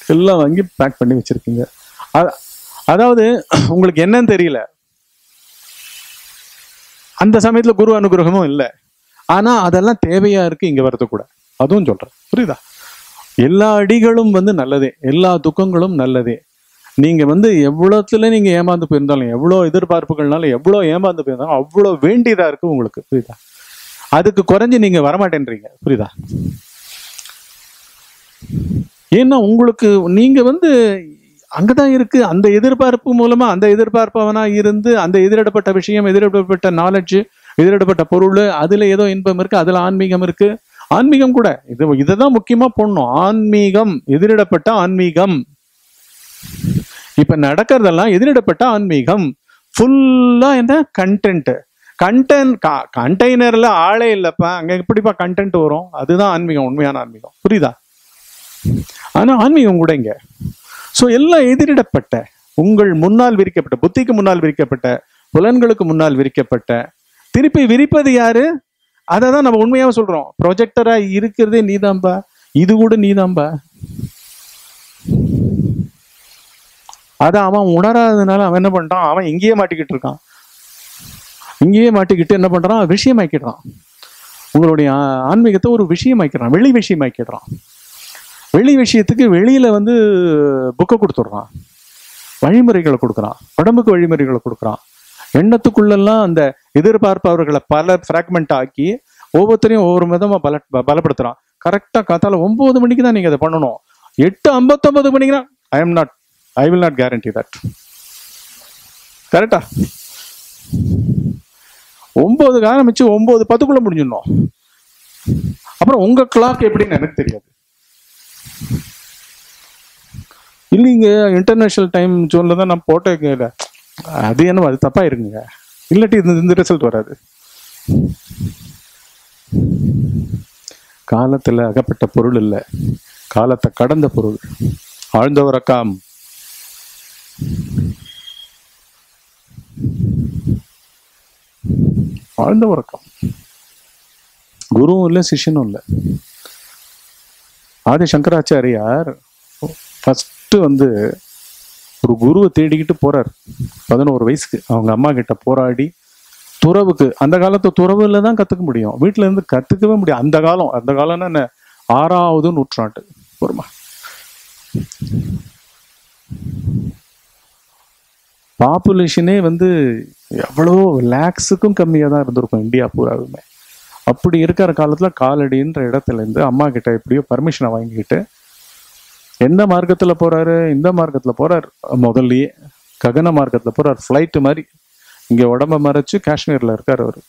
எல்லாம் வாங்கி பேக் பண்ணி வச்சிருக்கீங்க. அதாவது உங்களுக்கு என்னன்னு தெரியல. அந்த சமயத்துல குரு அனுகிரகமும் இல்லை. ஆனா அதெல்லாம் தேவையா இருக்கு இங்க வர்றது கூட. அதுவும் சொல்றேன். புரியுதா? எல்லா அடிகளும் வந்து நல்லதே. எல்லா துக்கங்களும் நல்லதே. நீங்க வந்து எவ்வளோத்துல நீங்க ஏமாந்து போயிருந்தாலும் எவ்வளோ எதிர்பார்ப்புகள்னாலும் எவ்வளோ ஏமாந்து போயிருந்தாலும் அவ்வளோ வேண்டியதா இருக்கு உங்களுக்கு. புரியுதா? அதுக்கு குறைஞ்சு நீங்க வரமாட்டேன்றீங்க. புரியுதா? ஏன்னா உங்களுக்கு நீங்க வந்து அங்கதான் இருக்கு. அந்த எதிர்பார்ப்பு மூலமா அந்த எதிர்பார்ப்பவனா இருந்து அந்த எதிரிடப்பட்ட விஷயம் எதிரிடப்பட்ட நாலேஜ் எதிரிடப்பட்ட பொருள் அதுல ஏதோ இன்பம் இருக்கு அதுல ஆன்மீகம் இருக்கு. ஆன்மீகம் கூட இது இதைதான் முக்கியமா போடணும். ஆன்மீகம் எதிரிடப்பட்ட ஆன்மீகம். இப்ப நடக்கிறதெல்லாம் எதிரிடப்பட்ட ஆன்மீகம். ஃபுல்லா என்ன? கண்டென்ட் கண்டென்ட் கண்டெய்னர்ல ஆளே இல்லப்பா. அங்க எப்படிப்பா கண்டென்ட் வரும்? அதுதான் ஆன்மீகம் உண்மையான ஆன்மீகம். புரியுதா? ஆனால் ஆன்மீகம் கூட இங்கே ஸோ எல்லாம் எதிரிடப்பட்ட உங்கள் முன்னால் விரிக்கப்பட்ட புத்திக்கு முன்னால் விரிக்கப்பட்ட புலன்களுக்கு முன்னால் விரிக்கப்பட்ட திருப்பி விரிப்பது யாரு? அதை தான் நம்ம உண்மையாக சொல்றோம். ப்ரொஜெக்டராக இருக்கிறதே நீதாம்பா இது கூட நீதாம்பா அதை அவன் உணராததுனால அவன் என்ன பண்ணுறான் அவன் இங்கேயே மாட்டிக்கிட்டு இருக்கான். இங்கேயே மாட்டிக்கிட்டு என்ன பண்றான்? விஷயமாக்கிடுறான். உங்களுடைய ஆன்மீகத்தை ஒரு விஷயமாக்கிடுறான். வெளி விஷயமாக்கிடுறான். வெளி விஷயத்துக்கு வெளியில வந்து புக்கை கொடுத்துட்றான். வழிமுறைகளை கொடுக்குறான். உடம்புக்கு வழிமுறைகளை கொடுக்குறான். எண்ணத்துக்குள்ளெல்லாம் அந்த எதிர்பார்ப்பவர்களை பல ஃப்ராக்மெண்ட் ஆக்கி ஒவ்வொருத்தரையும் ஒவ்வொரு விதமாக பல ப- கரெக்டாக காத்தால ஒம்பது மணிக்கு தான் நீங்கள் அதை பண்ணணும். எட்டு ஐம்பத்தொன்பது மணிக்குனா I am not I will not guarantee that கரெக்டா ஒன்பதுக்கு ஆரம்பிச்சு ஒம்பது பத்துக்குள்ள முடிஞ்சிடணும். அப்புறம் உங்க கிளாக் எப்படின்னு எனக்கு தெரியாது. இல்லைங்க இன்டர்நேஷனல் டைம் ஜோனில் தான் நான் போட்டேங்க. அது என்ன அது தப்பாக இருக்குங்க இல்லாட்டி இந்த இந்த ரிசல்ட் வராது. காலத்தில் அகப்பட்ட பொருள் இல்லை. காலத்தை கடந்த பொருள். ஆழ்ந்த உறக்கம் ஆழ்ந்த உறக்கம் குருவும் இல்லை சிஷ்யனும் இல்லை. ஆதி சங்கராச்சாரியார் ஃபஸ்ட்டு வந்து ஒரு குருவை தேடிக்கிட்டு போறார். பதினோரு வயசுக்கு. அவங்க அம்மா கிட்ட போராடி துறவுக்கு அந்த காலத்து துறவுல தான் கற்றுக்க முடியும். வீட்டிலேருந்து இருந்து முடியும் அந்த காலம் அந்த காலம்னா என்ன? ஆறாவது நூற்றாண்டு. பொறுமா பாப்புலேஷனே வந்து எவ்வளோ லேக்ஸுக்கும் கம்மியாக தான் இருந்திருக்கும். இந்தியா பூராவுமே. அப்படி இருக்கிற காலத்துல காலடின்ற இடத்துல இருந்து அம்மா கிட்ட எப்படியோ பர்மிஷனை வாங்கிக்கிட்டு எந்த மார்க்கத்துல போறாரு? இந்த மார்க்கத்துல போகிறார் முதல்லயே ககன மார்க்கத்துல போகிறார் ஃப்ளைட்டு மாதிரி இங்க உடம்ப மறைச்சு காஷ்மீர்ல இருக்காரு அவரு.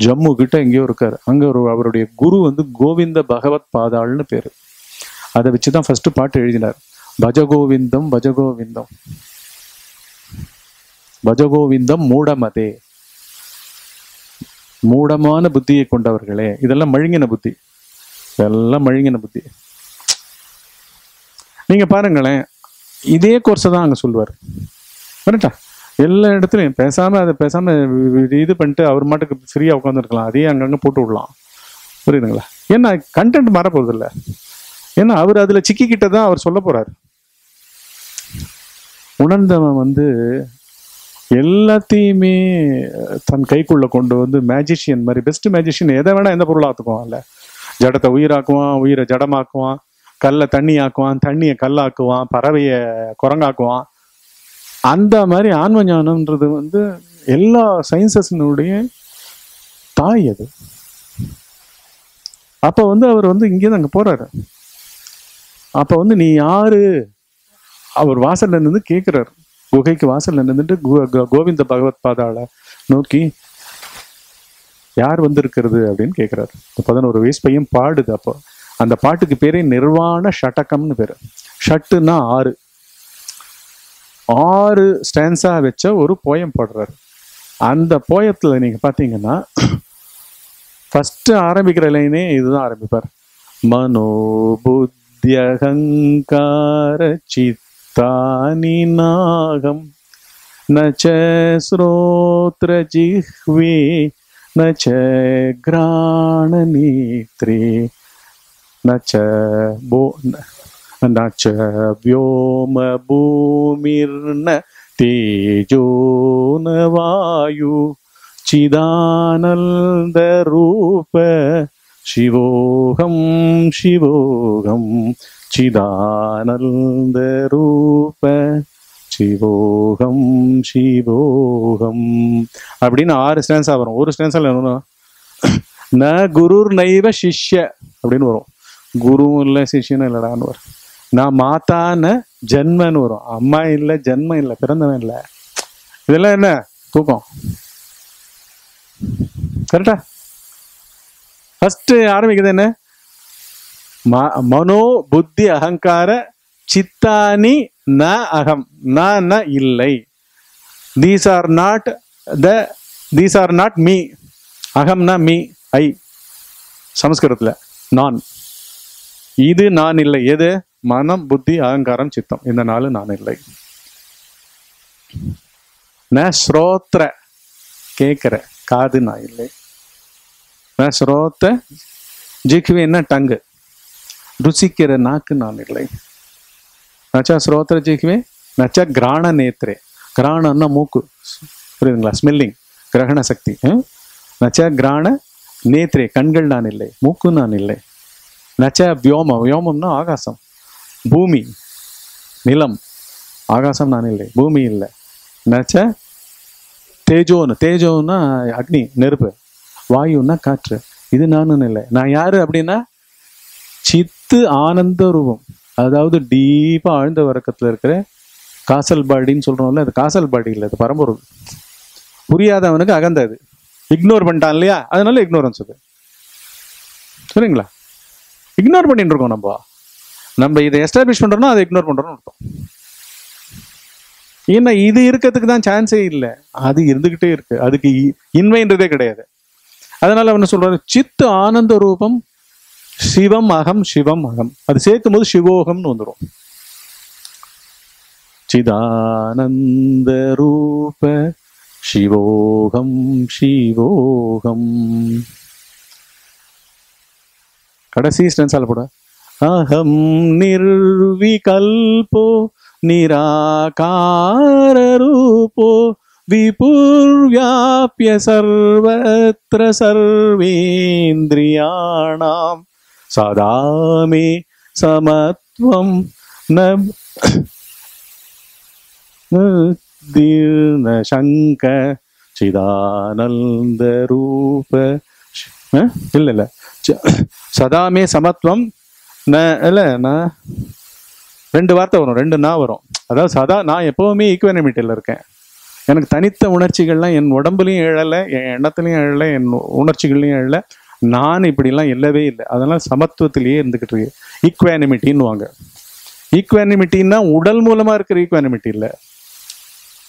ஜம்மு கிட்ட எங்கேயோ இருக்காரு. அங்க ஒரு அவருடைய குரு வந்து கோவிந்த பகவத் பாதாள்னு பேரு. அதை வச்சுதான் ஃபர்ஸ்ட் பாட்டு எழுதினார். பஜகோவிந்தம் பஜகோவிந்தம். பஜகோவிந்தம் மூடமதே. மூடமான புத்தியை கொண்டவர்களே. இதெல்லாம் மழுங்கின புத்தி. இதெல்லாம் மழுங்கின புத்தி. நீங்க பாருங்களேன் இதே கோர்ஸை தான் அங்க சொல்லுவார் கரெக்டா எல்லா இடத்துலையும் பேசாம அதை பேசாம இது பண்ணிட்டு அவர் மாட்டுக்கு ஃப்ரீயா உட்காந்துருக்கலாம் அதையே அங்கங்க போட்டு விடலாம். புரியுதுங்களா? ஏன்னா கண்டென்ட் மாற இல்லை ஏன்னா அவர் அதுல சிக்கிக்கிட்ட தான் அவர் சொல்ல போறாரு. உணர்ந்தவன் வந்து எல்லாத்தையுமே தன் கைக்குள்ள கொண்டு வந்து மேஜிஷியன் மாதிரி பெஸ்ட் மேஜிஷியன் எதை வேணா எந்த பொருளை ஜடத்தை உயிராக்குவான் உயிரை ஜடமாக்குவான் கல்லை தண்ணி ஆக்குவான் தண்ணியை கல்லாக்குவான் பறவைய குரங்காக்குவான். அந்த மாதிரி ஆன்ம ஞானம்ன்றது வந்து எல்லா சயின்சஸ்னுடைய தாய் அது. அப்ப வந்து அவர் வந்து இங்கேருந்து அங்க போறாரு. அப்ப வந்து நீ யாரு? அவர் வாசல்ல இருந்து கேட்குறாரு குகைக்கு வாசல்ல நின்றுட்டு கோவிந்த பகவத் பாதாள நோக்கி யார் வந்திருக்கிறது? அப்படின்னு கேட்கிறாரு பதினோரு வயசு பையன் பாடுது அப்போ. அந்த பாட்டுக்கு பேரே நிர்வாண ஷட்டகம்னு பேரு. ஷட்டுன்னா ஆறு. ஆறு ஸ்டான்ஸா வச்ச ஒரு போயம் பாடுறாரு. அந்த போயத்துல நீங்க பாத்தீங்கன்னா ஃபர்ஸ்ட் ஆரம்பிக்கிற லைனே இதுதான் ஆரம்பிப்பார். மனோபுத்தியகங்கார சித் நாகம் நச்ச ஸ்ரோத்ர ஜிஹ்வே நச்ச கிராணநேத்ரே நச்ச போ न च व्योमभूमिर्न तेजो न वायु चिदानन्दरूप शिवोऽहं शिवोऽहं चिदानन्दरूप சிவோகம் சிவோகம் அப்படின்னு ஆறு ஸ்டான்ஸா வரும் ஒரு ஸ்டான்ஸால என்ன வரும்? ந குருர் நைவ சிஷ்ய அப்படின்னு வரும் குருவும் இல்லை சிஷ்யனும் இல்லடான்னு வரும் நான் மாத்தான ஜென்மன்னு வரும் அம்மா இல்லை ஜென்மம் இல்லை பிறந்தவன் இல்லை இதெல்லாம் என்ன தூக்கம் கரெக்டா ஃபர்ஸ்ட் ஆரம்பிக்கிறது என்ன? ம- மனோ புத்தி அகங்கார சித்தானி ந அகம். ந ந இல்லை. These are not the these are not me அகம்னா me I சமஸ்கிருதத்தில் நான். இது நான் இல்லை. எது? மனம் புத்தி அகங்காரம் சித்தம். இந்த நாள் நான் இல்லை. ந ஸ்ரோத்ர. கேட்குற காது நான் இல்லை. ஸ்ரோத்த ஜிக்வேன்னா டங்கு? ருசிக்கிற நாக்கு நான் இல்லை. நச்சா ஸ்ரோத்திர ஜிக்வே? நச்சா கிராண நேத்ரே. கிராணம்னா மூக்கு. புரியுதுங்களா? ஸ்மெல்லிங் கிரகண சக்தி. ஹம்? நச்சா கிராண நேத்ரே. கண்கள் நான் இல்லை. மூக்கு நான் இல்லை. நச்ச வியோமம். வியோமம்னா ஆகாசம். பூமி. நிலம். ஆகாசம் நான் இல்லை. பூமி இல்லை. நச்ச தேஜோன்னு. தேஜோன்னா அக்னி நெருப்பு. வாயுன்னா காற்று. இது நானும் இல்லை நான் யாரு அப்படின்னா சித்து ஆனந்த ரூபம். அதாவது டீப்பா ஆழ்ந்த வரக்கத்துல இருக்கிற காசல் பாடின்னு சொல்றோம்ல அது காசல் பாடி இல்லை அது பரம்பொருள். புரியாதவனுக்கு அகந்தது இக்னோர் பண்ணிட்டான் இல்லையா? அதனால இக்னோரன்ஸ் அது. சரிங்களா இக்னோர் பண்ணிட்டு இருக்கோம் நம்ம. நம்ம இதை எஸ்டாப்ளிஷ் பண்றோம்னா அதை இக்னோர் பண்றோம்னு அர்த்தம். ஏன்னா இது இருக்கிறதுக்கு தான் சான்ஸே இல்லை. அது இருந்துகிட்டே இருக்கு. அதுக்கு இ- இன்மைன்றதே கிடையாது. அதனால அவன் சொல்றாரு? சித்து ஆனந்த ரூபம் சிவம் அகம் சிவம் அகம் அது சேர்க்கும் போது சிவோகம்னு வந்துடும் சிதானந்த ரூப சிவோகம் சிவோகம். கடைசி ஸ்டென்ஸால் போட. அகம் நிர்விகல்போ நிராகாரூபோ ரூபோ சர்வத்திர சர்வேந்திரியாணாம் சதா சமத்துவம் சமத்வம் ந தீர்ண சங்க சிதானந்த ரூப அஹ்? இல்ல இல்ல. ச- சதாமே சமத்துவம் ந இல்ல நான் ரெண்டு வார்த்தை வரும் ரெண்டு நான் வரும். அதாவது சதா நான் எப்பவுமே ஈக்குவனமிட்டியில் இருக்கேன். எனக்கு தனித்த உணர்ச்சிகள்லாம் என் உடம்புலையும் எழலை என் எண்ணத்துலையும் எழலை என் உணர்ச்சிகள்லையும் எழலை. நான் இப்படிலாம் இல்லவே இல்லை. அதனால் சமத்துவத்திலேயே இருந்துக்கிட்டு இருக்கு. ஈக்குவானிமிட்டின்னுவாங்க ஈக்குவானிமிட்டின்னா உடல் மூலமாக இருக்கிற ஈக்குவானிமிட்டி இல்லை.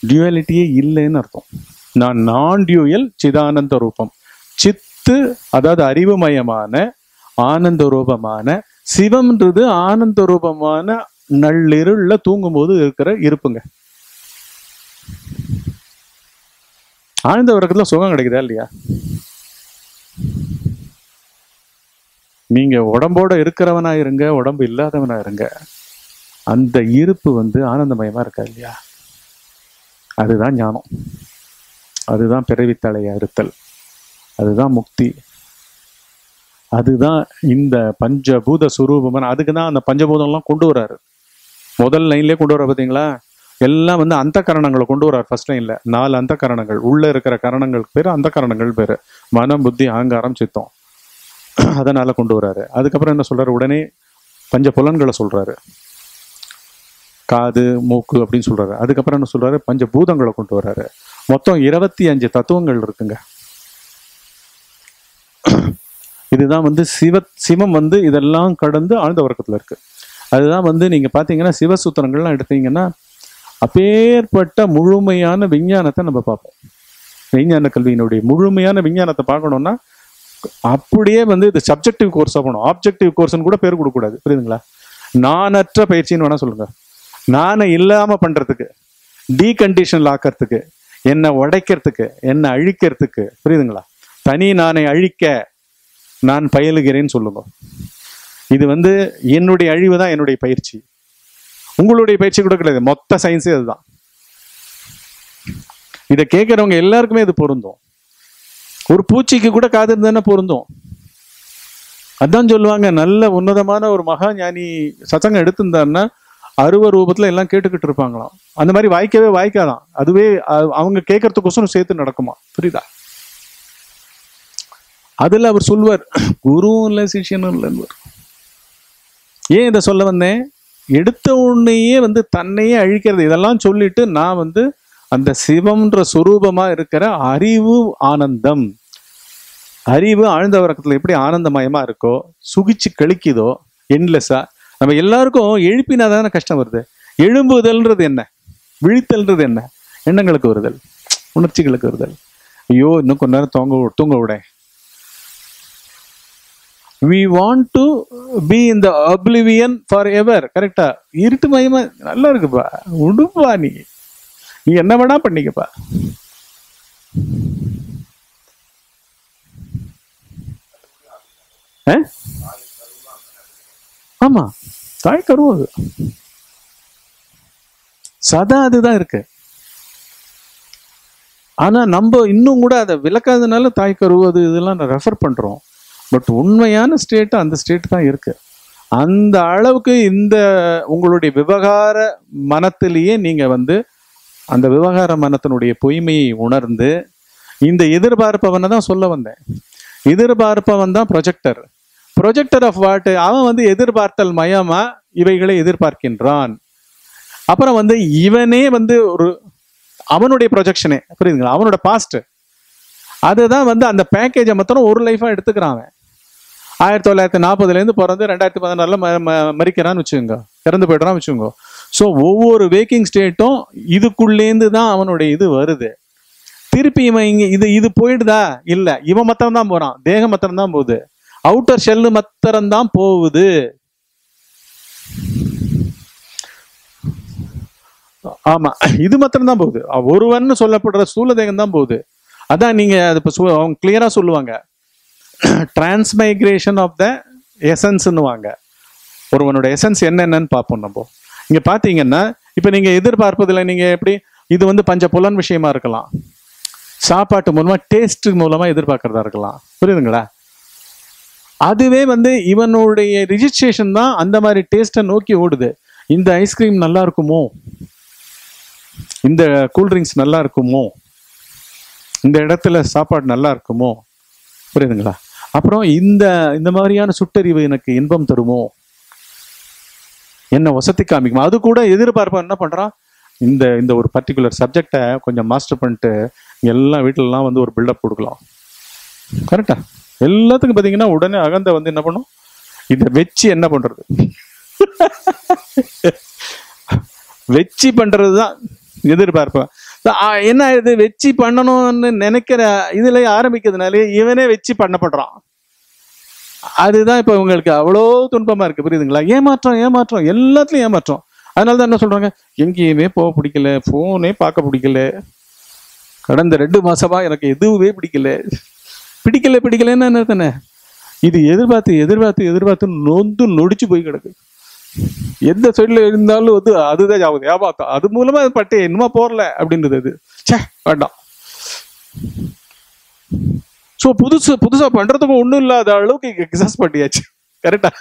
டியூவாலிட்டியே இல்லைன்னு அர்த்தம். நான் நான் டியூயல் சிதானந்த ரூபம். சித்து அதாவது அறிவுமயமான ஆனந்த ரூபமான சிவம்ன்றது ஆனந்த ரூபமான நள்ளிருளில் தூங்கும்போது இருக்கிற இருப்புங்க. ஆழ்ந்த உறக்கத்தில் சுகம் கிடைக்குதா இல்லையா? நீங்கள் உடம்போட இருக்கிறவனா இருங்க உடம்பு இல்லாதவனா இருங்க. அந்த இருப்பு வந்து ஆனந்தமயமாக இருக்கா இல்லையா? அதுதான் ஞானம். அதுதான் பிறவித்தலைய அறுத்தல். அதுதான் முக்தி. அதுதான் இந்த பஞ்சபூத சுரூபமான அதுக்கு தான் அந்த பஞ்சபூதம்லாம் கொண்டு வராரு முதல் லைன்லேயே கொண்டு வர பார்த்தீங்களா எல்லாம் வந்து அந்த கரணங்களை கொண்டு வரார். ஃபர்ஸ்ட் லைன்ல நாலு அந்த கரணங்கள். உள்ள இருக்கிற கரணங்களுக்கு பேர் அந்த கரணங்கள் பேர். மனம் புத்தி அகங்காரம் சித்தம். அதனால கொண்டு வராரு. அதுக்கப்புறம் என்ன சொல்றாரு? உடனே பஞ்ச புலன்களை சொல்றாரு. காது மூக்கு அப்படின்னு சொல்றாரு. அதுக்கப்புறம் என்ன சொல்றாரு? பஞ்ச பூதங்களை கொண்டு வராரு. மொத்தம் இருபத்தி அஞ்சு தத்துவங்கள் இருக்குங்க. இதுதான் வந்து சிவ சிவம் வந்து இதெல்லாம் கடந்து ஆழ்ந்த உறக்கத்துல இருக்கு. அதுதான் வந்து நீங்க பாத்தீங்கன்னா சிவசூத்திரங்கள்லாம் எடுத்தீங்கன்னா அப்பேற்பட்ட முழுமையான விஞ்ஞானத்தை நம்ம பார்ப்போம். விஞ்ஞான கல்வியினுடைய முழுமையான விஞ்ஞானத்தை பார்க்கணும்னா அப்படியே வந்து இது சப்ஜெக்டிவ் கோர்ஸாக போகணும். ஆப்ஜெக்டிவ் கோர்ஸ்னு கூட பேர் கொடுக்கக்கூடாது. புரியுதுங்களா? நானற்ற பயிற்சின்னு வேணா சொல்லுங்க. நானை பண்ணுறதுக்கு டி கண்டிஷனில் ஆக்கிறதுக்கு என்னை உடைக்கிறதுக்கு என்னை அழிக்கிறதுக்கு புரியுதுங்களா? தனி நானை அழிக்க நான் பயிலுகிறேன்னு சொல்லுங்க. இது வந்து என்னுடைய அழிவு தான் என்னுடைய பயிற்சி. உங்களுடைய பயிற்சி கூட கிடையாது. மொத்த சயின்ஸே அதுதான். இதை கேட்குறவங்க எல்லாருக்குமே இது பொருந்தும். ஒரு பூச்சிக்கு கூட காது இருந்தானே பொருந்தும். அதான் சொல்லுவாங்க நல்ல உன்னதமான ஒரு மகா ஞானி சச்சங்கம் எடுத்திருந்தாருன்னா அருவ ரூபத்துல எல்லாம் கேட்டுக்கிட்டு இருப்பாங்களாம். அந்த மாதிரி வாய்க்கவே வாய்க்காதான். அதுவே அவங்க கேட்கறதுக்கோசரம் சேர்த்து நடக்குமா? புரியுதா? அதில் அவர் சொல்வார் குருவும் இல்லை சிஷியனும் இல்லைன்னு ஏன் இதை சொல்ல வந்தேன்? எடுத்த உடனேயே வந்து தன்னையே அழிக்கிறது. இதெல்லாம் சொல்லிட்டு நான் வந்து அந்த சிவம்ன்ற சுரூபமா இருக்கிற அறிவு ஆனந்தம். அறிவு ஆழ்ந்த உறக்கத்துல எப்படி ஆனந்தமயமா இருக்கோ சுகிச்சு கழிக்குதோ என்லெஸ்ஸா நம்ம எல்லாருக்கும் எழுப்பினா தானே கஷ்டம் வருது. எழும்புதல்ன்றது என்ன? விழித்தல்ன்றது என்ன? எண்ணங்களுக்கு வருதல். உணர்ச்சிகளுக்கு வருதல். ஐயோ இன்னும் கொஞ்ச நேரம் தூங்க தூங்க விட. We want to be in the oblivion forever கரெக்டா இருட்டு மயமா நல்லா இருக்குப்பா. உடுப்பா நீ. நீ என்ன வேணா பண்ணிக்கப்பா. ஆமா. தாய் கருவு அது. சதா அதுதான் இருக்கு. ஆனா நம்ம இன்னும் கூட அதை விளக்காதனால தாய் கருவு அது இதெல்லாம் ரெஃபர் பண்றோம். பட் உண்மையான ஸ்டேட்டு அந்த ஸ்டேட் தான் இருக்கு. அந்த அளவுக்கு இந்த உங்களுடைய விவகார மனத்திலேயே நீங்கள் வந்து அந்த விவகார மனத்தினுடைய பொய்மையை உணர்ந்து இந்த எதிர்பார்ப்பவனை தான் சொல்ல வந்தேன். எதிர்பார்ப்பவன் தான் ப்ரொஜெக்டர் ப்ரொஜெக்டர் ஆஃப் வாட் அவன் வந்து எதிர்பார்த்தல் மயமா இவைகளை எதிர்பார்க்கின்றான். அப்புறம் வந்து இவனே வந்து ஒரு அவனுடைய ப்ரொஜெக்ஷனே புரியுதுங்களா? அவனோட பாஸ்ட் அதுதான் வந்து அந்த பேக்கேஜை மொத்தம் ஒரு லைஃபாக எடுத்துக்கிறான் அவன். ஆயிரத்தி தொள்ளாயிரத்தி நாற்பதுலேருந்து பிறந்து ரெண்டாயிரத்தி பதினாறில் ம ம- வச்சுக்கோங்க. இறந்து போய்ட்றான்னு வச்சுக்கோங்க. ஸோ ஒவ்வொரு வேக்கிங் ஸ்டேட்டும் இதுக்குள்ளேருந்து தான் அவனுடைய இது வருது. திருப்பி இவன் இங்கே இது இது போயிடுதா? இல்லை. இவன் மத்திரம் தான் போகிறான் தேகம் மத்திரம் தான் போகுது. அவுட்டர் ஷெல்லு மத்திரம் தான் போகுது. ஆமா. இது மாத்திரம் தான் போகுது. ஒருவன் சொல்லப்படுற ஸ்தூல தேகம் தான் போகுது. அதான் நீங்க அது இப்போ சு- அவங்க கிளியரா சொல்லுவாங்க. டிரான்ஸ்மைக்ரேஷன் ஆஃப் த எசன்ஸ்ன்னுவாங்க ஒருவனோட எசன்ஸ் என்னென்னன்னு பார்ப்போம் நம்ம. இங்க பாத்தீங்கன்னா இப்போ நீங்க எதிர்பார்ப்பதில் நீங்க எப்படி இது வந்து பஞ்ச புலன் விஷயமா இருக்கலாம். சாப்பாட்டு மூலமா டேஸ்ட் மூலமா எதிர்பார்க்கறதா இருக்கலாம். புரியுதுங்களா? அதுவே வந்து இவனுடைய ரிஜிஸ்ட்ரேஷன் தான் அந்த மாதிரி டேஸ்ட்டை நோக்கி ஓடுது. இந்த ஐஸ்கிரீம் நல்லா இருக்குமோ? இந்த கூல்ட்ரிங்க்ஸ் நல்லா இருக்குமோ? இந்த இடத்துல சாப்பாடு நல்லா இருக்குமோ? புரியுதுங்களா? அப்புறம் இந்த இந்த மாதிரியான சுட்டறிவு எனக்கு இன்பம் தருமோ? என்ன வசதி காமிக்குமா? அது கூட எதிர்பார்ப்பா என்ன பண்றான்? இந்த இந்த ஒரு பர்டிகுலர் சப்ஜெக்டை கொஞ்சம் மாஸ்டர் பண்ணிட்டு எல்லா வீட்டிலலாம் வந்து ஒரு பில்டப் கொடுக்கலாம். கரெக்டா எல்லாத்துக்கும் பார்த்தீங்கன்னா உடனே அகந்த வந்து என்ன பண்ணும்? இதை வச்சு என்ன பண்றது? வெச்சி பண்ணுறது தான் எதிர்பார்ப்பேன் என்ன இது? வச்சு பண்ணணும்னு நினைக்கிற இதுல ஆரம்பிக்கிறதுனாலே இவனே வச்சு பண்ணப்படுறான். அதுதான் இப்ப உங்களுக்கு அவ்வளோ துன்பமா இருக்கு. புரியுதுங்களா? ஏமாற்றம் ஏமாற்றம். எல்லாத்துலயும் ஏமாற்றம். அதனால தான் என்ன சொல்றாங்க? எங்கேயுமே போக பிடிக்கல. போனே பார்க்க பிடிக்கல. கடந்த ரெண்டு மாசமா எனக்கு எதுவுமே பிடிக்கல. பிடிக்கல பிடிக்கலன்னு என்ன தானே இது எதிர்பார்த்து எதிர்பார்த்து எதிர்பார்த்து நொந்து நொடிச்சு போய் கிடக்கு. எந்த சைடில் இருந்தாலும் வந்து அதுதான் ஜாபகம் ஏமாத்தம் அது மூலமா அது பட்டு என்னமா போறல அப்படின்றது அது. ச்சே வேண்டாம். ஸோ புதுசு புதுசா பண்றதுக்கு ஒண்ணும் இல்லாத அளவுக்கு எக்ஸஸ் பண்ணியாச்சு. கரெக்டா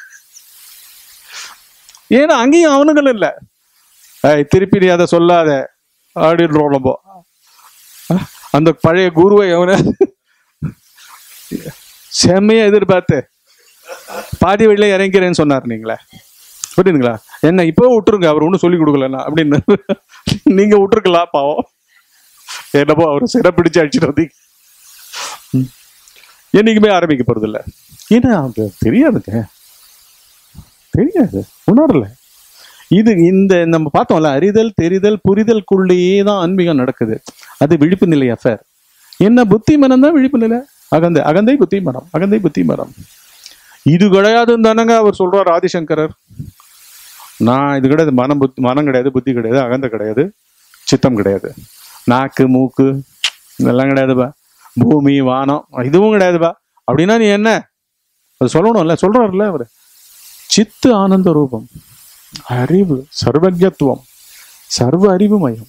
ஏன்னா அங்கேயும் அவனுங்களும் இல்லை. திருப்பி நீ அதை சொல்லாத. அப்படின்றோம் நம்ம. அந்த பழைய குருவை அவனை செம்மையா எதிர்பார்த்து பாதி வழியில இறங்கிறேன்னு சொன்னார் நீங்களே. புரியுதுங்களா என்ன இப்போ விட்டுருங்க அவர் ஒன்றும் சொல்லி கொடுக்கலண்ணா அப்படின்னு. நீங்க விட்டுருக்கலாம் பாவம். என்னப்போ அவர் சிறப்பிடிச்சு அடிச்சுட்டு வந்தீங்க ம். என்னைக்குமே ஆரம்பிக்க போறது இல்லை ஏன்னா அது தெரியாதுங்க. தெரியாது. உணரல. இது இந்த நம்ம பார்த்தோம்ல அறிதல் தெரிதல் புரிதல்குள்ளேயே தான் ஆன்மீகம் நடக்குது. அது விழிப்பு நிலை அஃபேர் என்ன புத்தி மனம் தான் விழிப்பு நிலை. அகந்தை அகந்தை புத்தி மனம் அகந்தை புத்தி மனம். இது கிடையாதுன்னு தானங்க அவர் சொல்றார் ஆதிசங்கரர். நான் இது கிடையாது மனம் புத்தி மனம் கிடையாது புத்தி கிடையாது அகந்த கிடையாது சித்தம் கிடையாது. நாக்கு மூக்கு இதெல்லாம் கிடையாதுப்பா. பூமி வானம் இதுவும் கிடையாதுப்பா. அப்படின்னா நீ என்ன? அது சொல்லணும்ல சொல்கிறார்ல அவர். சித்து ஆனந்த ரூபம் அறிவு சர்வஜத்துவம் சர்வ அறிவு மயம்.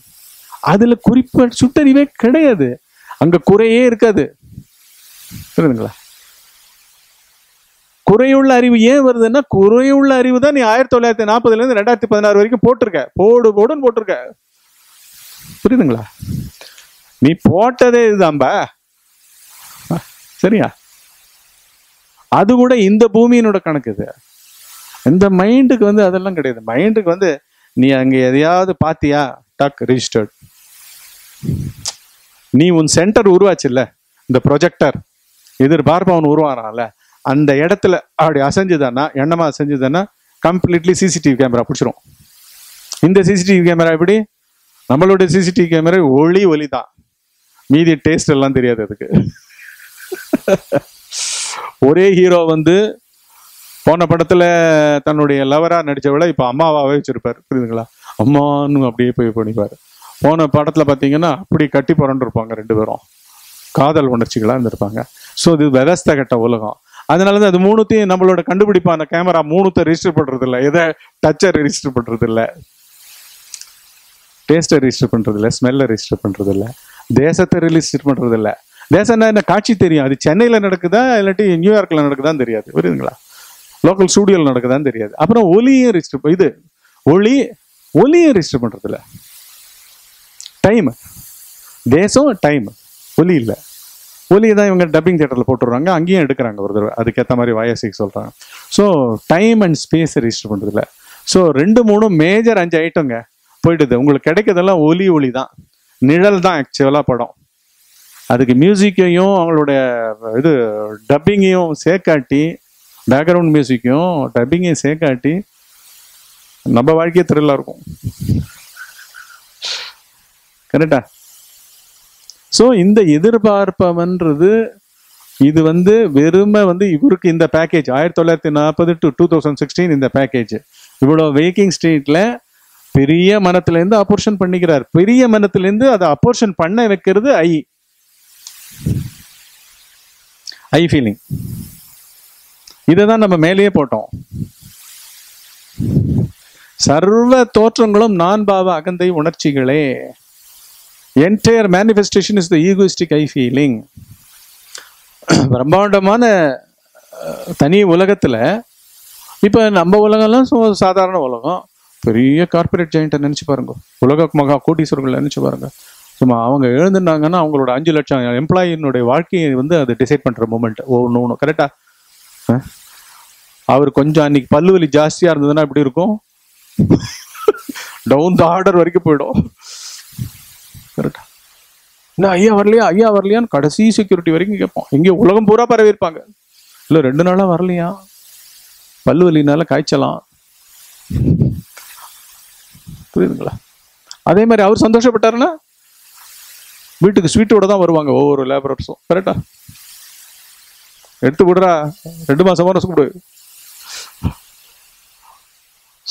அதில் குறிப்பு சுட்டறிவே கிடையாது. அங்கே குறையே இருக்காது. புரியுதுங்களா? குறையுள்ள அறிவு ஏன் வருதுன்னா குறையுள்ள அறிவு தான் நீ ஆயிரத்தி தொள்ளாயிரத்தி நாற்பதுல இருந்து ரெண்டாயிரத்தி பதினாறு வரைக்கும் போட்டிருக்க. போடு போடுன்னு போட்டிருக்க. புரியுதுங்களா? நீ போட்டதே இதுதான்பா. சரியா? அது கூட இந்த பூமியினோட கணக்கு இது. இந்த மைண்டுக்கு வந்து அதெல்லாம் கிடையாது. மைண்டுக்கு வந்து நீ அங்கே எதையாவது பாத்தியா? டக் ரிஜிஸ்டர்ட் நீ உன் சென்டர் உருவாச்சுல்ல? இந்த ப்ரொஜெக்டர் எதிர்பார்ப்பவன் உருவானான்ல அந்த இடத்துல அப்படி அசைஞ்சுதானா எண்ணமா அசைஞ்சுதானா கம்ப்ளீட்லி சிசிடிவி கேமரா பிடிச்சிரும். இந்த சிசிடிவி கேமரா எப்படி? நம்மளுடைய சிசிடிவி கேமரா ஒளி ஒலி தான் மீதி டேஸ்ட் எல்லாம் தெரியாது அதுக்கு. ஒரே ஹீரோ வந்து போன படத்துல தன்னுடைய லவரா நடிச்சவளை இப்ப அம்மாவாவே வச்சிருப்பாரு. புரியுதுங்களா? அம்மான்னு அப்படியே போய் பண்ணிப்பாரு. போன படத்துல பாத்தீங்கன்னா அப்படி கட்டி புரண்டு இருப்பாங்க ரெண்டு பேரும். காதல் உணர்ச்சிகளா இருந்திருப்பாங்க. ஸோ இது விவஸ்த கட்ட உலகம். அதனால தான் அது மூணுத்தையும் நம்மளோட கண்டுபிடிப்பான கேமரா மூணுத்தை ரெஜிஸ்டர் பண்றது இல்லை எதை டச்சை ரெஜிஸ்டர் பண்றது இல்லை டேஸ்ட்டை ரெஜிஸ்டர் பண்றது இல்லை ஸ்மெல்லை ரெஜிஸ்டர் பண்றது இல்லை தேசத்தை ரிஜிஸ்டர் பண்றது இல்லை தேசம்னா என்ன காட்சி தெரியும்? அது சென்னையில் நடக்குதா இல்லாட்டி நியூயார்க்கில் நடக்குதான்னு தெரியாது. புரியுதுங்களா? லோக்கல் ஸ்டூடியோவில் நடக்குதான்னு தெரியாது. அப்புறம் ஒலியும் ரெஜிஸ்டர் இது ஒளி ஒலியும் ரிஜிஸ்டர் பண்ணுறது இல்லை டைம் தேசம் டைம் ஒலி இல்லை. ஒலியை தான் இவங்க டப்பிங் தியேட்டரில் போட்டுடுறாங்க. அங்கேயும் எடுக்கிறாங்க ஒரு தடவை. அதுக்கேற்ற மாதிரி வயசுக்கு சொல்கிறாங்க so time and space register பண்ணுறதுல ஸோ ரெண்டு மூணு மேஜர் அஞ்சு ஐட்டங்க போயிட்டுது உங்களுக்கு கிடைக்கிறதெல்லாம் ஒலி ஒளி தான். நிழல் தான் ஆக்சுவலாக படம். அதுக்கு மியூசிக்கையும் அவங்களுடைய இது டப்பிங்கையும் சேர்க்காட்டி பேக்ரவுண்ட் மியூசிக்கையும் டப்பிங்கையும் சேர்க்காட்டி நம்ம வாழ்க்கையே த்ரில்லாக இருக்கும். கரெக்டா ஸோ இந்த எதிர்பார்ப்பவன்றது இது வந்து வெறுமை வந்து இவருக்கு இந்த பேக்கேஜ் ஆயிரத்தி தொள்ளாயிரத்தி நாற்பது டு டூ தௌசண்ட் சிக்ஸ்டீன் இந்த பேக்கேஜ் இவ்வளோ வேக்கிங் ஸ்ட்ரீட்ல பெரிய மனத்திலேருந்து அப்போர்ஷன் பண்ணிக்கிறார். பெரிய மனத்திலேருந்து அதை அப்போர்ஷன் பண்ண வைக்கிறது ஐ ஐ ஃபீலிங் இதை தான் நம்ம மேலேயே போட்டோம். சர்வ தோற்றங்களும் நான் பாவ அகந்தை உணர்ச்சிகளே. Entire manifestation is the egoistic I feeling பிரம்மாண்டமான தனி உலகத்தில் இப்போ நம்ம உலகம்லாம் சாதாரண உலகம். பெரிய கார்ப்பரேட் ஜெயிண்ட்டை நினச்சி பாருங்க. உலக மகா கோட்டீஸ்வரர்கள் நினச்சி பாருங்க. சும்மா அவங்க எழுந்துட்டாங்கன்னா அவங்களோட அஞ்சு லட்சம் எம்ப்ளாயினுடைய வாழ்க்கையை வந்து அதை டிசைட் பண்ணுற மூமெண்ட் ஒன்று ஒன்று கரெக்டாக அவர் கொஞ்சம் அன்னைக்கு பல்லு வலி இருந்ததுன்னா எப்படி இருக்கும்? டவுன் த ஆர்டர் வரைக்கும் போயிடும். கரெக்டா. என்ன ஐயா வரலையா? ஐயா வரலையான்னு கடைசி செக்யூரிட்டி வரைக்கும் கேட்போம். இங்கே உலகம் பூரா பரவி இருப்பாங்க இல்லை ரெண்டு நாளாக வரலையா? பல்லு வலினால காய்ச்சலாம். புரியுதுங்களா? அதே மாதிரி அவர் சந்தோஷப்பட்டாருன்னா வீட்டுக்கு ஸ்வீட்டோட தான் வருவாங்க ஒவ்வொரு லேபரர்ஸும் கரெக்டா? எடுத்து விடுறா. ரெண்டு மாசம் போன கொடு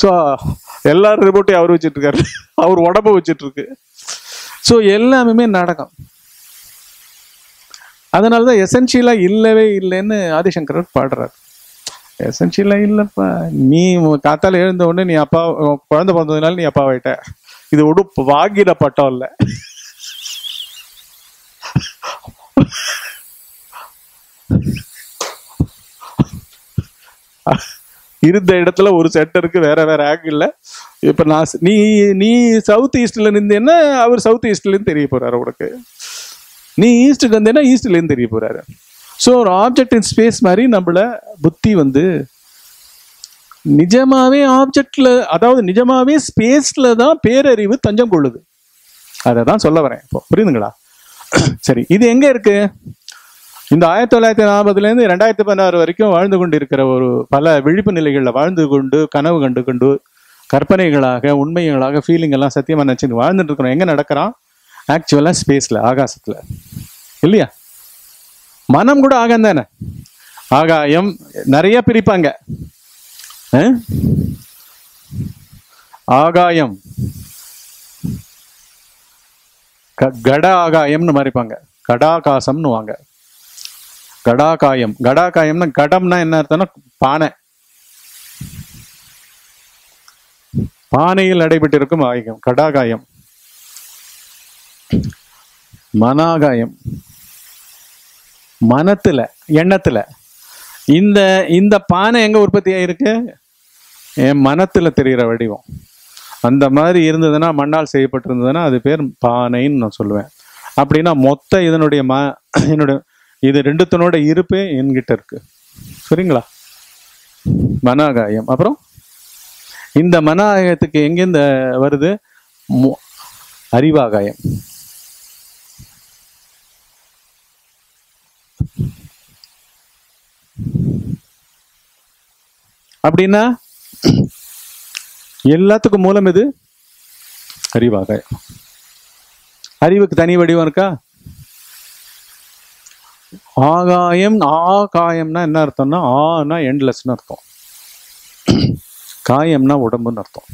ஸோ எல்லாரும் ரிப்போர்ட்டையும் அவர் வச்சுட்டு இருக்காரு. அவர் உடம்பு வச்சுட்டு இருக்கு. ஸோ எல்லாமே நாடகம். அதனால தான் எசென்ஷியலாக இல்லவே இல்லைன்னு ஆதிசங்கரர் பாடுறார். எசென்ஷியலாக இல்லைப்பா நீ உன் எழுந்த உடனே நீ அப்பா குழந்த குழந்தை பிறந்ததுனால நீ அப்பாவாயிட்ட. இது உடுப்பு வாங்கின பட்டம் இல்லை. இருந்த இடத்துல ஒரு செட்டருக்கு வேற வேற ஆங்கிள் இப்ப நான் நீ நீ சவுத் ஈஸ்ட்ல இருந்தேன்னா அவர் சவுத் ஈஸ்ட்லேருந்து தெரிய போறாரு உனக்கு. நீ ஈஸ்ட்டுக்கு வந்தேன்னா ஈஸ்ட்லேருந்து தெரிய போறாரு. ஸோ ஒரு ஆப்ஜெக்ட் இன் ஸ்பேஸ் மாதிரி நம்மள புத்தி வந்து நிஜமாவே ஆப்ஜெக்ட்ல அதாவது நிஜமாவே ஸ்பேஸ்ல தான் பேரறிவு தஞ்சம் கொள்ளுது. அதை தான் சொல்ல வரேன் இப்போ. புரியுதுங்களா? சரி இது எங்க இருக்கு? இந்த ஆயிரத்தி தொள்ளாயிரத்தி நாற்பதுலேருந்து ரெண்டாயிரத்தி பதினாறு வரைக்கும் வாழ்ந்து கொண்டு இருக்கிற ஒரு பல விழிப்பு நிலைகளில் வாழ்ந்து கொண்டு கனவு கண்டு கொண்டு கற்பனைகளாக உண்மைகளாக ஃபீலிங் எல்லாம் சத்தியமாக நினச்சிட்டு வாழ்ந்துட்டு இருக்கிறோம். எங்கே நடக்கிறான்? ஆக்சுவலாக ஸ்பேஸில் ஆகாசத்தில். இல்லையா? மனம் கூட ஆகம் தானே? ஆகாயம் நிறைய பிரிப்பாங்க. ஆகாயம். க- கட ஆகாயம்னு மறைப்பாங்க. கடாகாசம்னு வாங்க. கடாகாயம். கடாகாயம்னா கடம்னா என்ன அர்த்தம்னா பானை. பானையில் நடைபெற்றிருக்கும் ஆயுகம் கடாகாயம். மனாகாயம். மனத்துல எண்ணத்துல. இந்த இந்த பானை எங்க உற்பத்தி ஆயிருக்கு? என் மனத்துல தெரிகிற வடிவம். அந்த மாதிரி இருந்ததுன்னா மண்ணால் செய்யப்பட்டிருந்ததுன்னா அது பேர் பானைன்னு நான் சொல்லுவேன். அப்படின்னா மொத்த இதனுடைய ம என்னுடைய இது ரெண்டுத்தனோட இருப்பே என்கிட்ட இருக்கு. சரிங்களா மனாகாயம். அப்புறம் இந்த மனாகாயத்துக்கு எங்கேருந்து வருது? அறிவாகாயம். அப்படின்னா எல்லாத்துக்கும் மூலம் இது அறிவாகாயம். அறிவுக்கு தனி வடிவம் இருக்கா? ஆகாயம் ஆகாயம்னா என்ன அர்த்தம்னா ஆனா எண்ட்லெஸ்னு அர்த்தம். காயம்னா உடம்புன்னு அர்த்தம்.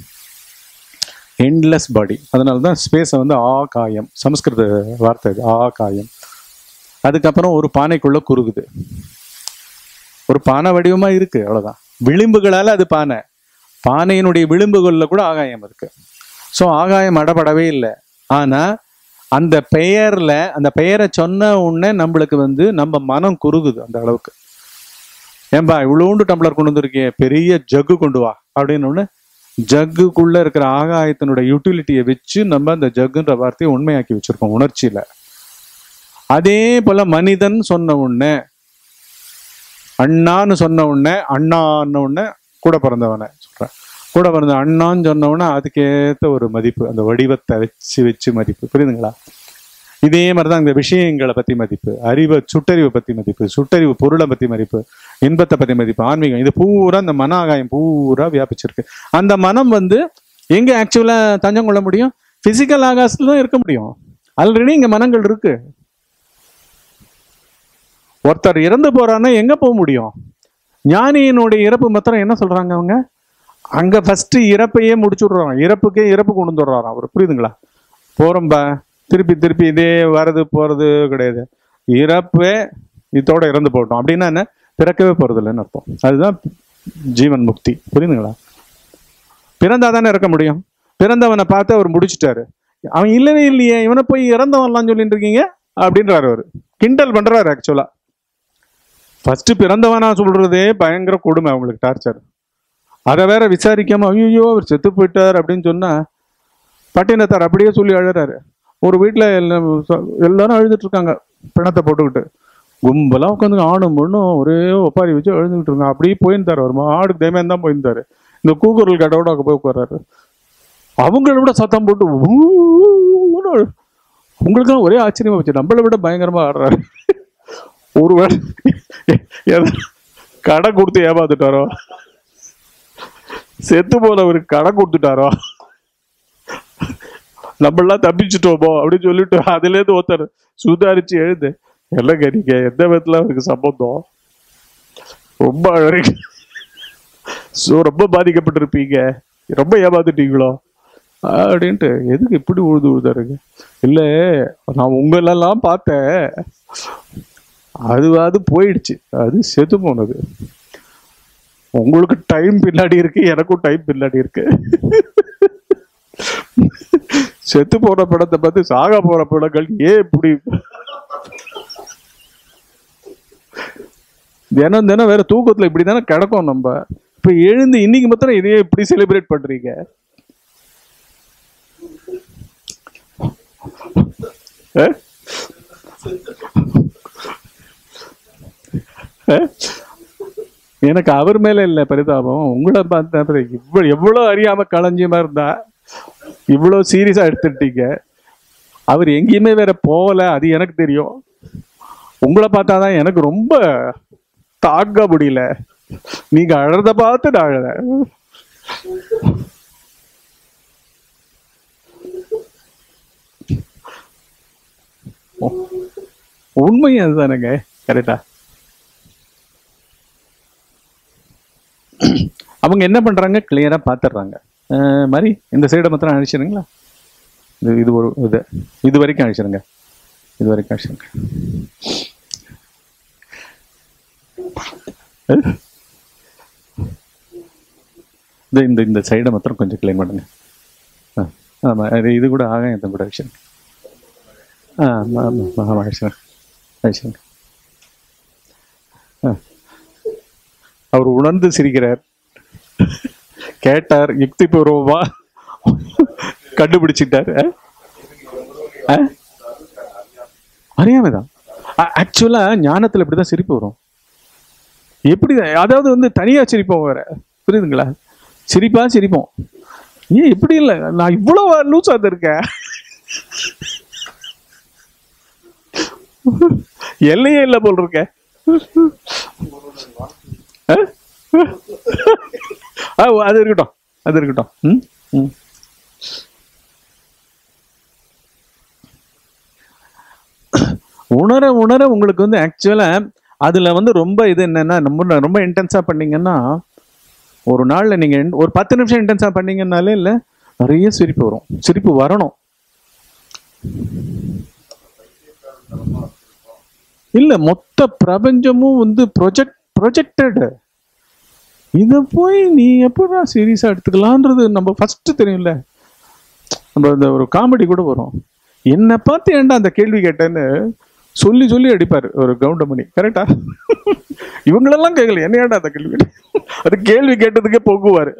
எண்ட்லெஸ் பாடி அதனால தான் ஸ்பேஸை வந்து ஆகாயம் சமஸ்கிருத வார்த்தை இது ஆகாயம் அதுக்கப்புறம் ஒரு பானைக்குள்ள குறுகுது. ஒரு பானை வடிவமா இருக்கு அவ்வளவுதான். விளிம்புகளால அது பானை. பானையினுடைய விளிம்புகளில் கூட ஆகாயம் இருக்கு. ஸோ ஆகாயம் அடப்படவே இல்லை. ஆனால் அந்த பெயர்ல அந்த பெயரை சொன்ன உடனே நம்மளுக்கு வந்து நம்ம மனம் குறுகுது அந்த அளவுக்கு. ஏன்பா இவ்வளோண்டு டம்ளர் கொண்டு வந்திருக்கே பெரிய ஜக்கு கொண்டு வா அப்படின்னு ஒன்று ஜக்குக்குள்ள இருக்கிற ஆகாயத்தினுடைய யூட்டிலிட்டியை வச்சு நம்ம அந்த ஜக்குன்ற வார்த்தையை உண்மையாக்கி வச்சிருக்கோம் உணர்ச்சியில. அதே போல மனிதன் சொன்ன உடனே அண்ணான்னு சொன்ன உடனே அண்ணான்னு உடனே கூட பிறந்தவனை சொல்றேன். கூட பிறந்த அண்ணான்னு சொன்னோம்னா அதுக்கேற்ற ஒரு மதிப்பு அந்த வடிவத்தை வச்சு வச்சு மதிப்பு. புரியுதுங்களா? இதே மாதிரிதான் இந்த விஷயங்களை பத்தி மதிப்பு அறிவை சுட்டறிவை பத்தி மதிப்பு சுட்டறிவு பொருளை பத்தி மதிப்பு இன்பத்தை பத்தி மதிப்பு ஆன்மீகம். இது பூரா இந்த மன ஆகாயம் பூரா வியாபிச்சிருக்கு. அந்த மனம் வந்து எங்க ஆக்சுவலா தஞ்சம் கொள்ள முடியும்? பிசிக்கல் ஆகாசத்துல தான் இருக்க முடியும். ஆல்ரெடி இங்க மனங்கள் இருக்கு. ஒருத்தர் இறந்து போறான்னா எங்க போக முடியும்? ஞானியினுடைய இறப்பு மாத்திரம் என்ன சொல்றாங்க அவங்க? அங்க ஃபர்ஸ்ட் இறப்பையே முடிச்சு விடுறாங்க இறப்புக்கே இறப்பு கொண்டு வந்துடுறாராம் அவர். புரியுதுங்களா? போறோம்பா. திருப்பி திருப்பி இதே வர்றது போறது கிடையாது. இறப்பே இதோட இறந்து போட்டோம் அப்படின்னா என்ன? பிறக்கவே போறது இல்லைன்னு அர்த்தம். அதுதான் ஜீவன் முக்தி. புரியுதுங்களா? பிறந்தா தானே இறக்க முடியும். பிறந்தவனை பார்த்து அவர் முடிச்சிட்டாரு. அவன் இல்லவே இல்லையே. இவனை போய் இறந்தவன்லாம் சொல்லிட்டு இருக்கீங்க? அப்படின்றாரு அவர். கிண்டல் பண்றாரு ஆக்சுவலா ஃபர்ஸ்ட் பிறந்தவனா சொல்றதே பயங்கர கொடுமை அவங்களுக்கு டார்ச்சர் அதை வேற விசாரிக்காம ஐயோ அவர் செத்து போயிட்டார் அப்படின்னு சொன்னா பட்டினத்தார் அப்படியே சொல்லி அழுறாரு. ஒரு வீட்டில் எல்லாம் எல்லாரும் அழுதுட்டு இருக்காங்க பிணத்தை போட்டுக்கிட்டு. கும்பலா உட்காந்து ஆணும் பொண்ணும் ஒரே ஒப்பாரி வச்சு அழுதுகிட்டு இருக்காங்க. அப்படியே போயிருந்தாரு அவர். ஆடுக்கு தைமியம் தான் போயிருந்தாரு. இந்த கூக்குரல் கடவுட அங்கே போய் உட்கார்றாரு. அவங்கள விட சத்தம் போட்டு ஊன்னு உங்களுக்கு உங்களுக்கெல்லாம் ஒரே ஆச்சரியமா வச்சு நம்மளை விட பயங்கரமா ஆடுறாரு. ஒருவேளை கடை கொடுத்து ஏமாத்துட்டாரோ. செத்து போனவருக்கு கடை கொடுத்துட்டாரோ? நம்மளாம் தப்பிச்சுட்டோமோ? அப்படின்னு சொல்லிட்டு அதுலேருந்து ஒருத்தர் சுதாரிச்சு எழுது இல்லைங்க நீங்க எந்த விதத்துல அவருக்கு சம்பந்தம்? ரொம்ப அழகு. ஸோ ரொம்ப பாதிக்கப்பட்டிருப்பீங்க. ரொம்ப ஏமாத்துட்டீங்களோ? அப்படின்ட்டு எதுக்கு இப்படி உழுது உழுதாருங்க? இல்லை நான் உங்களெல்லாம் பார்த்தேன். அதுவாது போயிடுச்சு. அது செத்து போனது. உங்களுக்கு டைம் பின்னாடி இருக்கு எனக்கும் டைம் பின்னாடி இருக்கு. செத்து போற படத்தை பார்த்து சாக போற படங்கள் ஏன் இப்படி? தினம் தினம் வேற தூக்கத்துல இப்படி தானே கிடக்கும் நம்ம. இப்ப எழுந்து இன்னைக்கு மாத்திரம் இதையே இப்படி செலிப்ரேட் பண்றீங்க? ஆ? எனக்கு அவர் மேலே இல்லை பரிதாபம். உங்களை பார்த்தா அப்புறம் எவ்வளோ அறியாமல் அறியாம களஞ்சியமா இருந்தா இவ்வளோ சீரியஸாக எடுத்துட்டீங்க. அவர் எங்கேயுமே வேற போகல அது எனக்கு தெரியும். உங்களை பார்த்தா தான் எனக்கு ரொம்ப தாக்க முடியல. நீங்க அழறத பார்த்து நான் அழற உண்மை அதுதானுங்க கரெக்டா அவங்க என்ன பண்ணுறாங்க கிளியராக பார்த்துட்றாங்க மாதிரி இந்த சைடை மாத்திரம் அழிச்சிருங்களா இது இது ஒரு இது இது வரைக்கும் அழிச்சிருங்க இது வரைக்கும் அழிச்சிருங்க இந்த இந்த இந்த சைடை மாத்திரம் கொஞ்சம் கிளீன் பண்ணுங்க. ஆ, ஆமாம் அது இது கூட ஆகாயத்தை கூட அழிச்சிருங்க ஆ ஆமாம் ஆமாம் அழிச்சிருங்க அழிச்சிருங்க அவர் உணர்ந்து சிரிக்கிறார். கேட்டார் யுக்தி பூர்வமா கண்டுபிடிச்சிட்டார் அஹ்? அறியாமைதான் ஆக்சுவலா ஞானத்துல இப்படிதான் சிரிப்பு வரும். எப்படி அதாவது வந்து தனியா சிரிப்போம் வேற. புரியுதுங்களா? சிரிப்பா சிரிப்போம். ஏன் இப்படி இல்லை? நான் இவ்வளவு லூஸ் இருக்கேன். எல்லையே இல்லை போல் இருக்கேன் அது இருக்கட்டும். அது இருக்கட்டும். ம்? ம். உணர உணர உங்களுக்கு வந்து ஆக்சுவலா அதுல வந்து ரொம்ப இது என்னன்னா நம்ம ரொம்ப இன்டென்ஸா பண்ணீங்கன்னா ஒரு நாள்ல நீங்க ஒரு பத்து நிமிஷம் இன்டென்ஸா பண்ணீங்கன்னாலே இல்ல நிறைய சிரிப்பு வரும். சிரிப்பு வரணும். இல்ல மொத்த பிரபஞ்சமும் வந்து ப்ரொஜெக்ட் ப்ரொஜெக்டட் இதை போய் நீ எப்படா சீரியஸாக எடுத்துக்கலான்றது நம்ம ஃபஸ்ட்டு தெரியும்ல. நம்ம இந்த ஒரு காமெடி கூட வரும். என்னை பார்த்து ஏன்டா அந்த கேள்வி கேட்டேன்னு சொல்லி சொல்லி அடிப்பார் ஒரு கவுண்டமணி. கரெக்டா இவங்களெல்லாம் கேட்கல என்ன ஏன்டா அந்த கேள்வி அது கேள்வி கேட்டதுக்கே போக்குவார்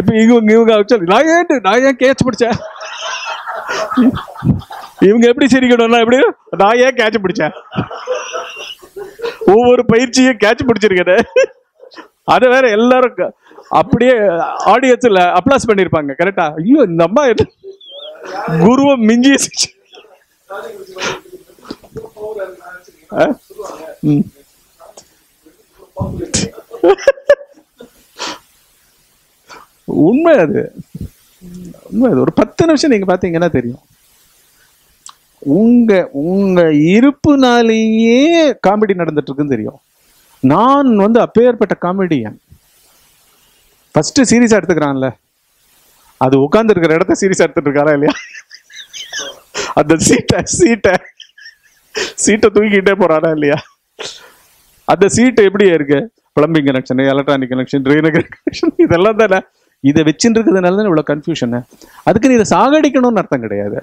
இப்போ இவங்க இவங்க வச்சா நான் ஏன் நான் ஏன் கேட்ச் பிடிச்சேன்? இவங்க எப்படி சிரிக்கணும்னா எப்படி? நான் ஏன் கேட்ச் பிடிச்சேன்? ஒவ்வொரு பயிற்சியும் கேட்ச் பிடிச்சிருக்கத அதை வேற எல்லாரும் அப்படியே ஆடியன்ஸ்ல அப்ளாஸ் பண்ணிருப்பாங்க கரெக்டா ஐயோ இந்த அம்மா என்ன? குருவை மிஞ்சி ஆ? உண்மை அது. உண்மை அது. ஒரு பத்து நிமிஷம் நீங்க பாத்தீங்கன்னா தெரியும். உங்க உங்க இருப்புனாலேயே காமெடி நடந்துட்டு இருக்குன்னு தெரியும். நான் வந்து அப்பேற்பட்ட காமெடியன் ஃபர்ஸ்ட் சீரியஸா எடுத்துக்கிறான்ல. அது உட்கார்ந்து இருக்கிற இடத்த சீரியஸா எடுத்துட்டு இருக்காரா இல்லையா? அந்த சீட்டை சீட்டை சீட்டை தூக்கிட்டே போறாரா இல்லையா? அந்த சீட்டு எப்படி இருக்கு? Plumbing connection electronic connection train connection இதெல்லாம் தானே? இதை வச்சுட்டு இருக்கிறதுனால தான் இவ்வளவு கன்ஃபியூஷன் அதுக்கு நீ இதை சாகடிக்கணும்னு அர்த்தம் கிடையாது.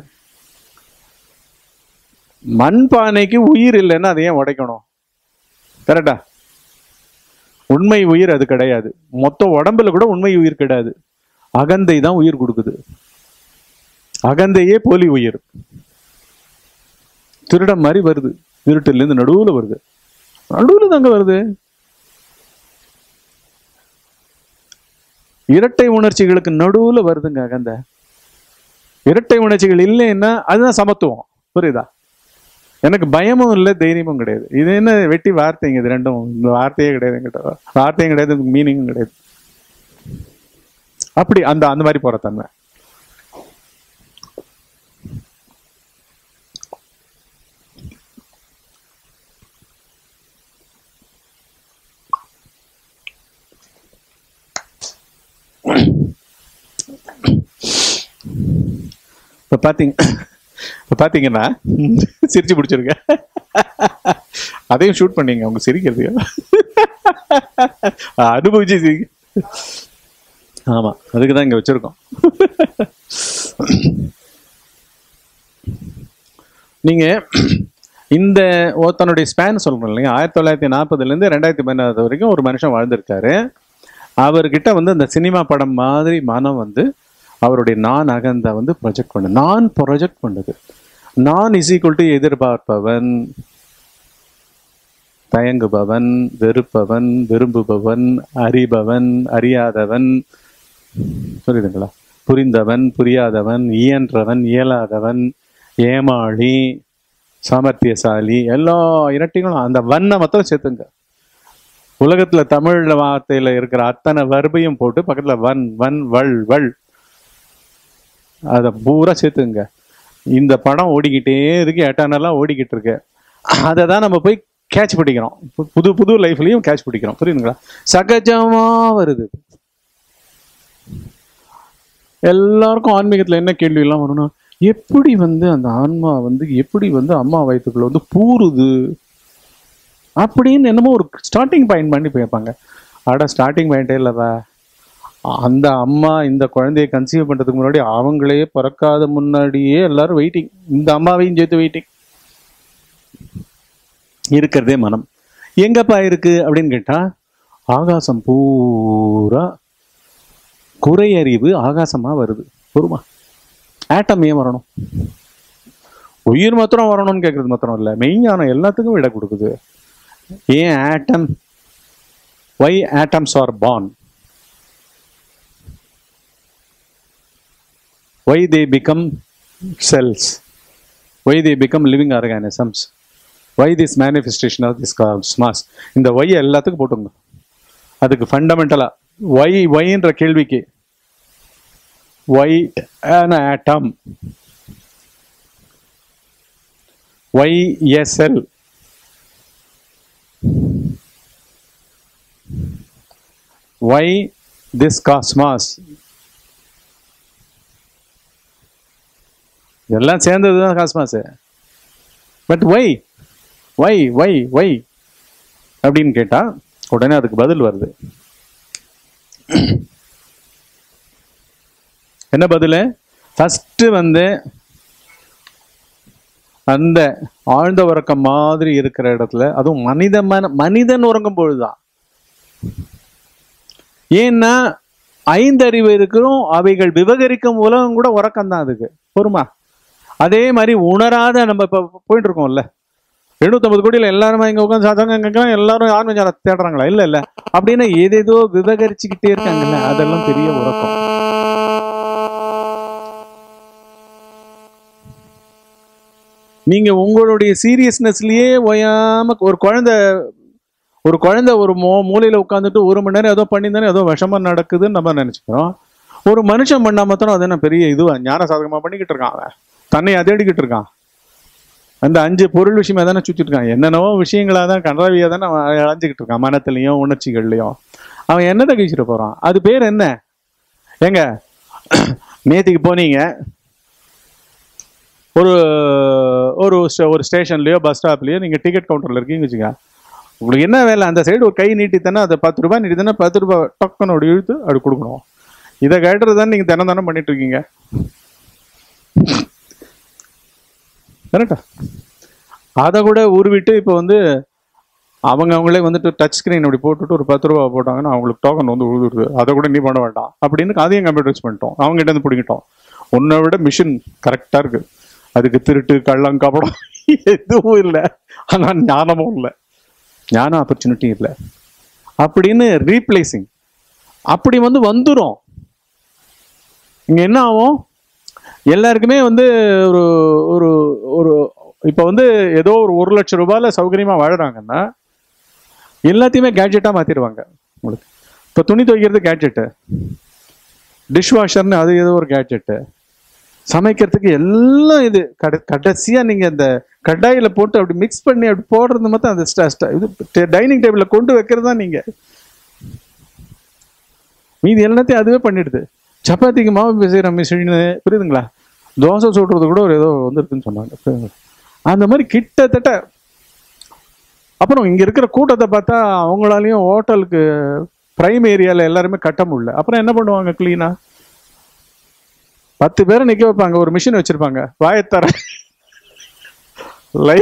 மண்பானைக்கு உயிர் இல்லைன்னா அதை ஏன் உடைக்கணும்? கரெக்டா உண்மை உயிர் அது கிடையாது. மொத்த உடம்புல கூட உண்மை உயிர் கிடையாது. அகந்தை தான் உயிர் கொடுக்குது. அகந்தையே போலி உயிர். திருடம் மாதிரி வருது. இருட்டுல நடுவில் வருது. நடுவில் தாங்க வருது. இரட்டை உணர்ச்சிகளுக்கு நடுவில் வருதுங்க அகந்தை. இரட்டை உணர்ச்சிகள் இல்லைன்னா அதுதான் சமத்துவம். புரியுதா? எனக்கு பயமும் இல்லை தைரியமும் கிடையாது. இது என்ன வெட்டி வார்த்தைங்க இது ரெண்டும். இந்த வார்த்தையே கிடையாது என்கிட்ட. வார்த்தையும் கிடையாது மீனிங்கும் கிடையாது. அப்படி அந்த அந்த மாதிரி போற தன்மை. இப்போ பார்த்தீங்க பார்த்தீங்கன்னா பாத்தீங்கன்னா சிரிச்சு பிடிச்சிருக்க அதையும் ஷூட் பண்ணீங்க அவங்க சிரிக்கிறது. அனுபவிச்சு சிரிக்க. ஆமா அதுக்கு தான் இங்க வச்சிருக்கோம். நீங்க இந்த ஒருத்தனுடைய ஸ்பேன் சொல்றோம் இல்லைங்க ஆயிரத்தி தொள்ளாயிரத்தி நாற்பதுலேருந்து ரெண்டாயிரத்தி பதினாறு வரைக்கும் ஒரு மனுஷன் வாழ்ந்திருக்காரு. அவர்கிட்ட வந்து அந்த சினிமா படம் மாதிரி மனம் வந்து அவருடைய நான் அகந்த வந்து ப்ரொஜெக்ட் பண்ணு நான் ப்ரொஜெக்ட் பண்ணுது நான் இஸ் ஈக்குவல் டு எதிர்பார்ப்பவன் தயங்குபவன் வெறுப்பவன் விரும்புபவன் அறிபவன் அறியாதவன் புரியுதுங்களா புரிந்தவன் புரியாதவன் இயன்றவன் இயலாதவன் ஏமாளி சாமர்த்தியசாலி எல்லா இரட்டைகளும் அந்த வண்ணை மொத்தம் சேர்த்துங்க. உலகத்தில் தமிழ் வார்த்தையில் இருக்கிற அத்தனை வர்பையும் போட்டு பக்கத்தில் வன் வன் வள் வள். அதை பூரா சேர்த்துங்க. இந்த படம் ஓடிக்கிட்டே இருக்கு எட்டர்னலாக ஓடிக்கிட்டு இருக்கு. அதை தான் நம்ம போய் கேட்ச் பிடிக்கிறோம். புது புது லைஃப்லையும் கேட்ச் பிடிக்கிறோம். புரியுதுங்களா? சகஜமாக வருது. எல்லாருக்கும் ஆன்மீகத்தில் என்ன கேள்வியெல்லாம் வரும்னா எப்படி வந்து அந்த ஆன்மா வந்து எப்படி வந்து அம்மா வயிற்றுக்குள்ள வந்து பூருது? அப்படின்னு என்னமோ ஒரு ஸ்டார்டிங் பாயிண்ட் பண்ணி போயிருப்பாங்க. அட ஸ்டார்டிங் பாயிண்டே இல்லவா அந்த அம்மா இந்த குழந்தைய கன்சீவ் பண்ணுறதுக்கு முன்னாடி அவங்களையே பிறக்காத முன்னாடியே எல்லாரும் வெயிட்டிங் இந்த அம்மாவையும் சேர்த்து வெயிட்டிங் இருக்கிறதே மனம். எங்கப்பா இருக்கு அப்படின்னு கேட்டால் ஆகாசம் பூரா குறையறிவு ஆகாசமாக வருது. பொறுமா? ஆட்டம் ஏன் வரணும்? உயிர் மாத்திரம் வரணும்னு கேட்கறது மாத்திரம் இல்லை. மெய்ஞானம் எல்லாத்துக்கும் விட கொடுக்குது. ஏன் atom why atoms are born why they become cells why they become living organisms why this manifestation of this cosmos இந்த why எல்லாத்துக்கும் போட்டுங்க அதுக்கு ஃபண்டமெண்டலா why whyன்ற கேள்விக்கு why an atom why a cell why this cosmos எல்லாம் சேர்ந்தது தான் cosmos. But why why why why அப்படின்னு கேட்டால் உடனே அதுக்கு பதில் வருது. என்ன பதில்? ஃபஸ்ட்டு வந்து அந்த ஆழ்ந்த உறக்கம் மாதிரி இருக்கிற இடத்துல அதுவும் மனித மனிதன் உறங்கும் பொழுதுதான். ஏன்னா ஐந்தறிவு இருக்கிறோம் அவைகள் விவகரிக்கும் உலகம் கூட உறக்கம் தான் அதுக்கு. பொறுமா? அதே மாதிரி உணராத நம்ம இப்போ போயிட்டு இருக்கோம்ல எழுநூத்தம்பது கோடியில் எல்லாருமே இங்கே உட்காந்து சாதாரண எல்லாரும் யாரும் கொஞ்சம் தேடுறாங்களா? இல்லை இல்லை. அப்படின்னு ஏதேதோ விவகரிச்சுக்கிட்டே இருக்காங்கல்ல அதெல்லாம் பெரிய உறக்கம். நீங்க உங்களுடைய சீரியஸ்னஸ்லயே ஓயாம ஒரு குழந்தை ஒரு குழந்தை ஒரு மூ மூலையில உட்காந்துட்டு ஒரு மணி நேரம் ஏதோ பண்ணியிருந்தானே ஏதோ விஷமா நடக்குதுன்னு நம்ம நினைச்சுக்கிறோம். ஒரு மனுஷன் பண்ணா மாத்திரம் அது என்ன பெரிய இதுவா? ஞான சாதகமா பண்ணிக்கிட்டு இருக்கான் அவன். தன்னை அதேடிக்கிட்டு இருக்கான். அந்த அஞ்சு பொருள் விஷயமா தானே சுத்திட்டு இருக்கான். என்னென்னவோ விஷயங்களா தான் கன்றாவியா தானே அவன் அலைஞ்சுக்கிட்டு இருக்கான் மனத்திலையும் உணர்ச்சிகள்லையும். அவன் என்னத்தை கழிச்சுட்டு போறான்? அது பேர் என்ன? ஏங்க நேத்திக்கு போனீங்க. ஒரு ஒரு ஒரு ஸ்டேஷன்லயோ பஸ் ஸ்டாப்லயோ நீங்க டிக்கெட் கவுண்டர்ல இருக்கீங்க வச்சுக்க உங்களுக்கு என்ன வேலை? அந்த சைடு ஒரு கை நீட்டித்தானே அதை பத்து ரூபாய் நீட்டித்தானே பத்து ரூபாய் டக்குன்னு அப்படி இழுத்து அப்படி கொடுக்கணும். இதை கேட்டுறது தான் நீங்க தினம் தானே பண்ணிட்டு இருக்கீங்க. கரெக்டா அதை கூட உருவிட்டு இப்போ வந்து அவங்க அவங்களே வந்துட்டு டச் ஸ்கிரீன் அப்படி போட்டுட்டு ஒரு பத்து ரூபா போட்டாங்கன்னா அவங்களுக்கு டோக்கன் வந்து உழுதுருது. அதை கூட நீ பண்ண வேண்டாம். அப்படின்னு அதையும் கம்ப்யூட்டரைஸ் பண்ணிட்டோம். அவங்ககிட்ட வந்து பிடிக்கிட்டோம் உன்னை விட மிஷின் கரெக்டாக இருக்கு. அதுக்கு திருட்டு கள்ளம் கபடம் எதுவும் இல்லை. ஆனால் ஞானமும் இல்லை. ஞான ஆப்பர்ச்சுனிட்டி இல்லை. அப்படின்னு ரீப்ளேசிங் அப்படி வந்து வந்துடும் இங்கே என்ன ஆகும்? எல்லாருக்குமே வந்து ஒரு ஒரு ஒரு இப்போ வந்து ஏதோ ஒரு ஒரு லட்சம் ரூபாயில சௌகரியமாக வாழறாங்கன்னா எல்லாத்தையுமே கேட்ஜெட்டாக மாற்றிடுவாங்க உங்களுக்கு. இப்போ துணி துவைக்கிறது கேட்ஜெட்டு டிஷ் வாஷர்னு அது ஏதோ ஒரு கேட்ஜெட்டு சமைக்கிறதுக்கு எல்லாம் இது கடை கடைசியாக நீங்கள் அந்த கடாயில் போட்டு அப்படி மிக்ஸ் பண்ணி அப்படி போடுறது மட்டும் அந்த ஸ்டாஸ்டா இது டைனிங் டேபிளில் கொண்டு வைக்கிறது தான் நீங்கள் மீதி எல்லாத்தையும் அதுவே பண்ணிடுது. சப்பாத்திக்கு மாவு பிசைகிற மிஷின் புரியுதுங்களா? தோசை சுடுறது கூட ஒரு ஏதோ வந்துருக்குன்னு சொன்னாங்க. அந்த மாதிரி கிட்டத்தட்ட அப்புறம் இங்கே இருக்கிற கூட்டத்தை பார்த்தா அவங்களாலையும் ஹோட்டலுக்கு பிரைம் ஏரியாவில் எல்லாருமே கட்ட முடியல. அப்புறம் என்ன பண்ணுவாங்க க்ளீனாக பத்து பேரை நிற்க வைப்பாங்க. ஒரு மிஷின் வச்சுருப்பாங்க. வாயத்தர லை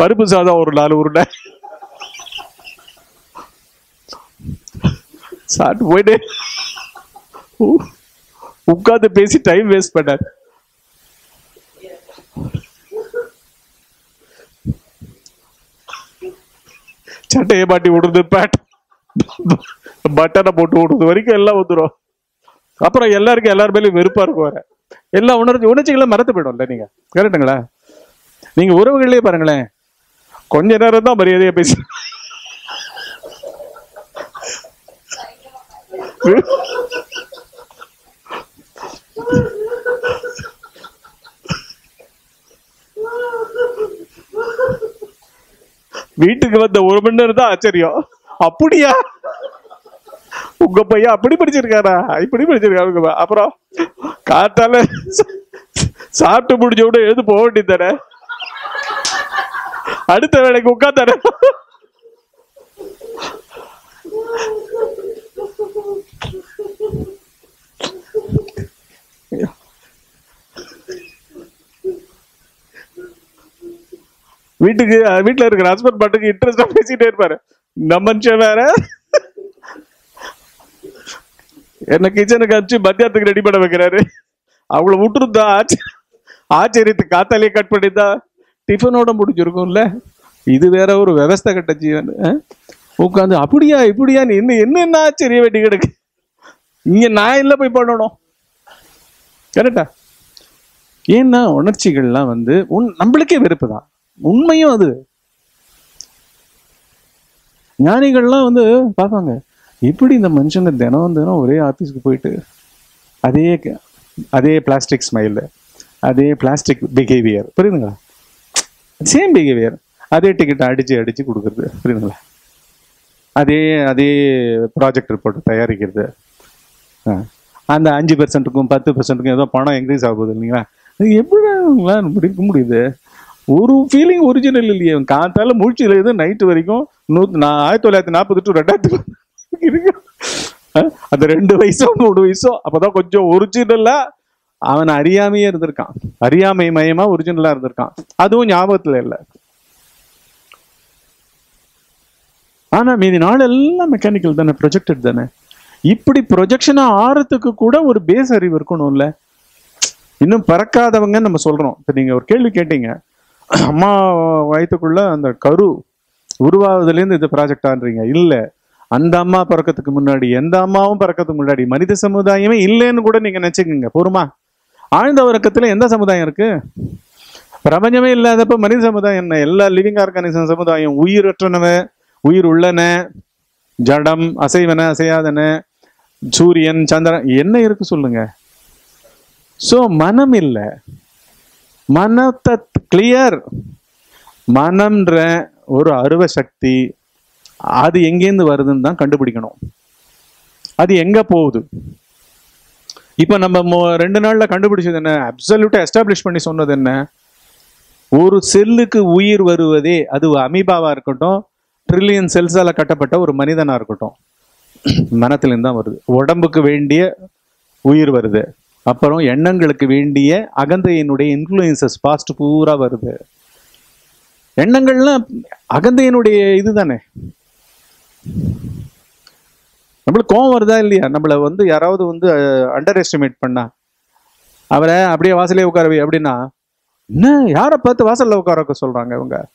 பருப்பு சாதம் ஒரு நாலு உருண்டை. சாப்பிட்டு போயிட்டு உ- பேசி டைம் வேஸ்ட் பண்ணார். சட்டையை மாட்டி விடுறது பேட் பட்டனை போட்டு விடுறது வரைக்கும் எல்லாம் வந்துடும் அப்புறம் எல்லாருக்கும் எல்லார் மேலேயும் வெறுப்பா இருக்கும் வேற. எல்லா உணர்ச்சி உணர்ச்சிகளை மறந்து போயிடும்ல நீங்க. கரெக்டுங்களா நீங்க உறவுகள்லயே பாருங்களேன். கொஞ்ச நேரம் தான் மரியாதையா பேச. வீட்டுக்கு வந்த ஒரு மணி நேரம் தான் ஆச்சரியம். அப்படியா? உங்க பையன் அப்படி படிச்சிருக்காரா? இப்படி படிச்சிருக்காரு அப்புறம் காத்தால சாப்பிட்டு முடிஞ்ச விட எழுந்து போக வேண்டியது அடுத்த வேலைக்கு உட்காந்தானே வீட்டுக்கு வீட்டில் வீட்டுல இருக்கிற ஹஸ்பண்ட் பாட்டுக்கு இன்ட்ரெஸ்டா பேசிட்டே இருப்பாரு. இந்த மனுஷன் வேற. என்ன கிச்சனுக்கு அனுப்பிச்சு மத்தியானத்துக்கு ரெடி பண்ண வைக்கிறாரு. அவங்கள விட்டுருந்தா ஆச்ச- ஆச்சரியத்துக்கு காத்தாலே கட் பண்ணியிருந்தா டிஃபனோட முடிஞ்சிருக்கும்ல. இது வேற ஒரு விவஸ்தை கட்ட ஜீவன் உட்காந்து அப்படியா இப்படியா நீ என்ன என்ன என்ன ஆச்சரிய வேண்டி கிடக்கு? இங்க நான் இல்லை போய் பண்ணணும். கரெக்டா ஏன்னா உணர்ச்சிகள்லாம் வந்து உன் நம்மளுக்கே வெறுப்பு தான் உண்மையும் அது. ஞானிகள்லாம் வந்து பார்ப்பாங்க எப்படி இந்த மனுஷங்க தினம் தினம் ஒரே ஆபீஸ்க்கு போயிட்டு அதே க- அதே பிளாஸ்டிக் ஸ்மைல் அதே பிளாஸ்டிக் பிஹேவியர் புரியுதுங்களா? சேம் பிஹேவியர் அதே டிக்கெட் அடிச்சு அடிச்சு கொடுக்குறது புரியுதுங்களா? அதே அதே ப்ராஜெக்ட் ரிப்போர்ட் தயாரிக்கிறது. ஆ. அந்த அஞ்சு பெர்சென்ட்டுக்கும் பத்து பெர்சென்ட்டுக்கும் ஏதோ பணம் இன்க்ரீஸ் ஆகுது இல்லைங்களா? அது எப்படி உங்களால முடிக்க முடியுது? ஒரு ஃபீலிங் ஒரிஜினல் இல்லையே. காத்தால மூழ்ச்சியில் இருந்து நைட்டு வரைக்கும் நூத்தி நான் ஆயிரத்தி தொள்ளாயிரத்தி நாற்பது டு ரெண்டாயிரத்தி இருக்கு. அந்த ரெண்டு வயசோ மூணு வயசோ அப்பதான் கொஞ்சம் ஒரிஜினலா அவன் அறியாமையே இருந்திருக்கான். அறியாமை மயமா ஒரிஜினலா இருந்திருக்கான். அதுவும் ஞாபகத்துல இல்லை. ஆனா மீதி நாள் எல்லாம் மெக்கானிக்கல் தானே ப்ரொஜெக்டட் தானே. இப்படி ப்ரொஜெக்ஷனா ஆறத்துக்கு கூட ஒரு பேஸ் அறிவு இருக்கணும்ல. இன்னும் பறக்காதவங்க நம்ம சொல்றோம். இப்ப நீங்க ஒரு கேள்வி கேட்டீங்க. அம்மா வயிற்றுக்குள்ள அந்த கரு உருவாவதுலேருந்து இது ப்ராஜெக்ட் ஆன்றீங்க அந்த அம்மா பிறக்கிறதுக்கு முன்னாடி எந்த அம்மாவும் பிறக்கிறதுக்கு முன்னாடி மனித சமுதாயமே இல்லைன்னு கூட நீங்கள் நினச்சிக்கிங்க. போருமா ஆழ்ந்த உறக்கத்தில் எந்த சமுதாயம் இருக்கு? பிரபஞ்சமே இல்லாதப்ப மனித சமுதாயம் என்ன? எல்லா லிவிங் ஆர்கானிசம் சமுதாயம் உயிரற்றனவ உயிர் உள்ளன ஜடம் அசைவன அசையாதன சூரியன் சந்திரன் என்ன இருக்கு சொல்லுங்க? சோ மனம் இல்லை. மனத்தை கிளியர் மனம்ன்ற ஒரு அருவ சக்தி அது எங்கேருந்து வருதுன்னு தான் கண்டுபிடிக்கணும். அது எங்க போகுது? இப்போ நம்ம ரெண்டு நாள்ல கண்டுபிடிச்சது என்ன? அப்சல்யூட்டா எஸ்டாப்ளிஷ் பண்ணி சொன்னது என்ன? ஒரு செல்லுக்கு உயிர் வருவதே அது அமீபாவா இருக்கட்டும் ட்ரில்லியன் செல்ஸால கட்டப்பட்ட ஒரு மனிதனா இருக்கட்டும். மனத்திலிருந்து தான் வருது. உடம்புக்கு வேண்டிய உயிர் வருது. அப்புறம் எண்ணங்களுக்கு வேண்டிய அகந்தையினுடைய இன்ஃப்ளூயன்சஸ் பாஸ்ட் பூரா வருது. எண்ணங்கள்லாம் அகந்தையினுடைய இதுதானே? நம்மளுக்கு கோவம் வருதா இல்லையா? நம்மளை வந்து யாராவது வந்து அண்டர் எஸ்டிமேட் பண்ணா. அவரை அப்படியே வாசலே உட்காரவி அப்படின்னா என்ன? யாரை பார்த்து வாசல்ல உட்கார வைக்க சொல்றாங்க இவங்க?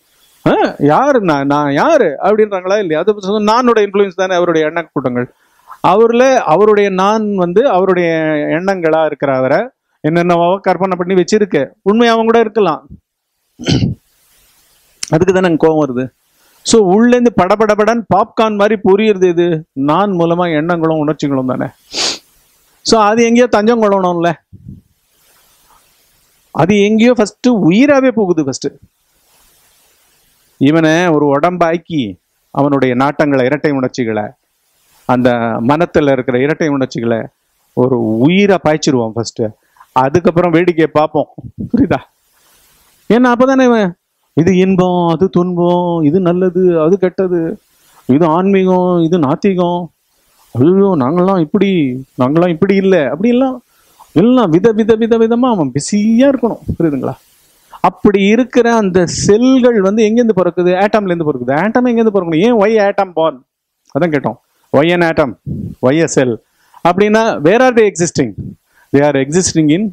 ஆ, யாரு? நான் நான் யாரு? அப்படின்றாங்களா இல்லையா? அது நானோட இன்ஃப்ளூயன்ஸ் தானே அவருடைய எண்ண கூட்டங்கள். அவரில் அவருடைய நான் வந்து அவருடைய எண்ணங்களாக இருக்கிற அவரை என்னென்னவோ கற்பனை பண்ணி வச்சிருக்கு. உண்மையாகவும் கூட இருக்கலாம். அதுக்கு தானே கோவம் வருது. ஸோ உள்ளேருந்து படபடபடன் பாப்கார்ன் மாதிரி புரியுறது இது. நான் மூலமாக எண்ணங்களும் உணர்ச்சிகளும் தானே. ஸோ அது எங்கேயோ தஞ்சம் கொள்ளணும்ல. அது எங்கேயோ ஃபஸ்ட்டு உயிராகவே போகுது ஃபஸ்ட்டு இவனை ஒரு உடம்பாக்கி அவனுடைய நாட்டங்களை இரட்டை உணர்ச்சிகளை அந்த மனத்தில் இருக்கிற இரட்டை உணர்ச்சிகளை ஒரு உயிரை பாய்ச்சிருவோம் ஃபஸ்ட்டு அதுக்கப்புறம் வேடிக்கையை பார்ப்போம். புரியுதா? ஏன்னா அப்போ தானே இது இன்பம் அது துன்பம் இது நல்லது அது கெட்டது இது ஆன்மீகம் இது நாத்திகம். ஐயோ நாங்கள்லாம் இப்படி நாங்களாம் இப்படி இல்லை. அப்படி எல்லாம் எல்லாம் வித வித வித விதமாக அவன் பிஸியாக இருக்கணும். புரியுதுங்களா? அப்படி இருக்கிற அந்த செல்கள் வந்து எங்கேருந்து பிறக்குது? ஆட்டம்லேருந்து பிறக்குது. ஆட்டம் எங்கேருந்து பிறக்கணும்? ஏன் ஒய் ஆட்டம் பான் அதான் கேட்டோம். ஒய் ஆட்டம் ஒய்எஸ்எல் அப்படின்னா where are they existing they are existing in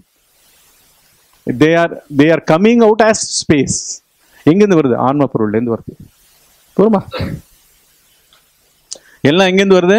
they are they are coming out as space எங்கேருந்து வருது? ஆன்ம பொருள்லேருந்து வருது. போருமா எல்லாம் எங்கேருந்து வருது?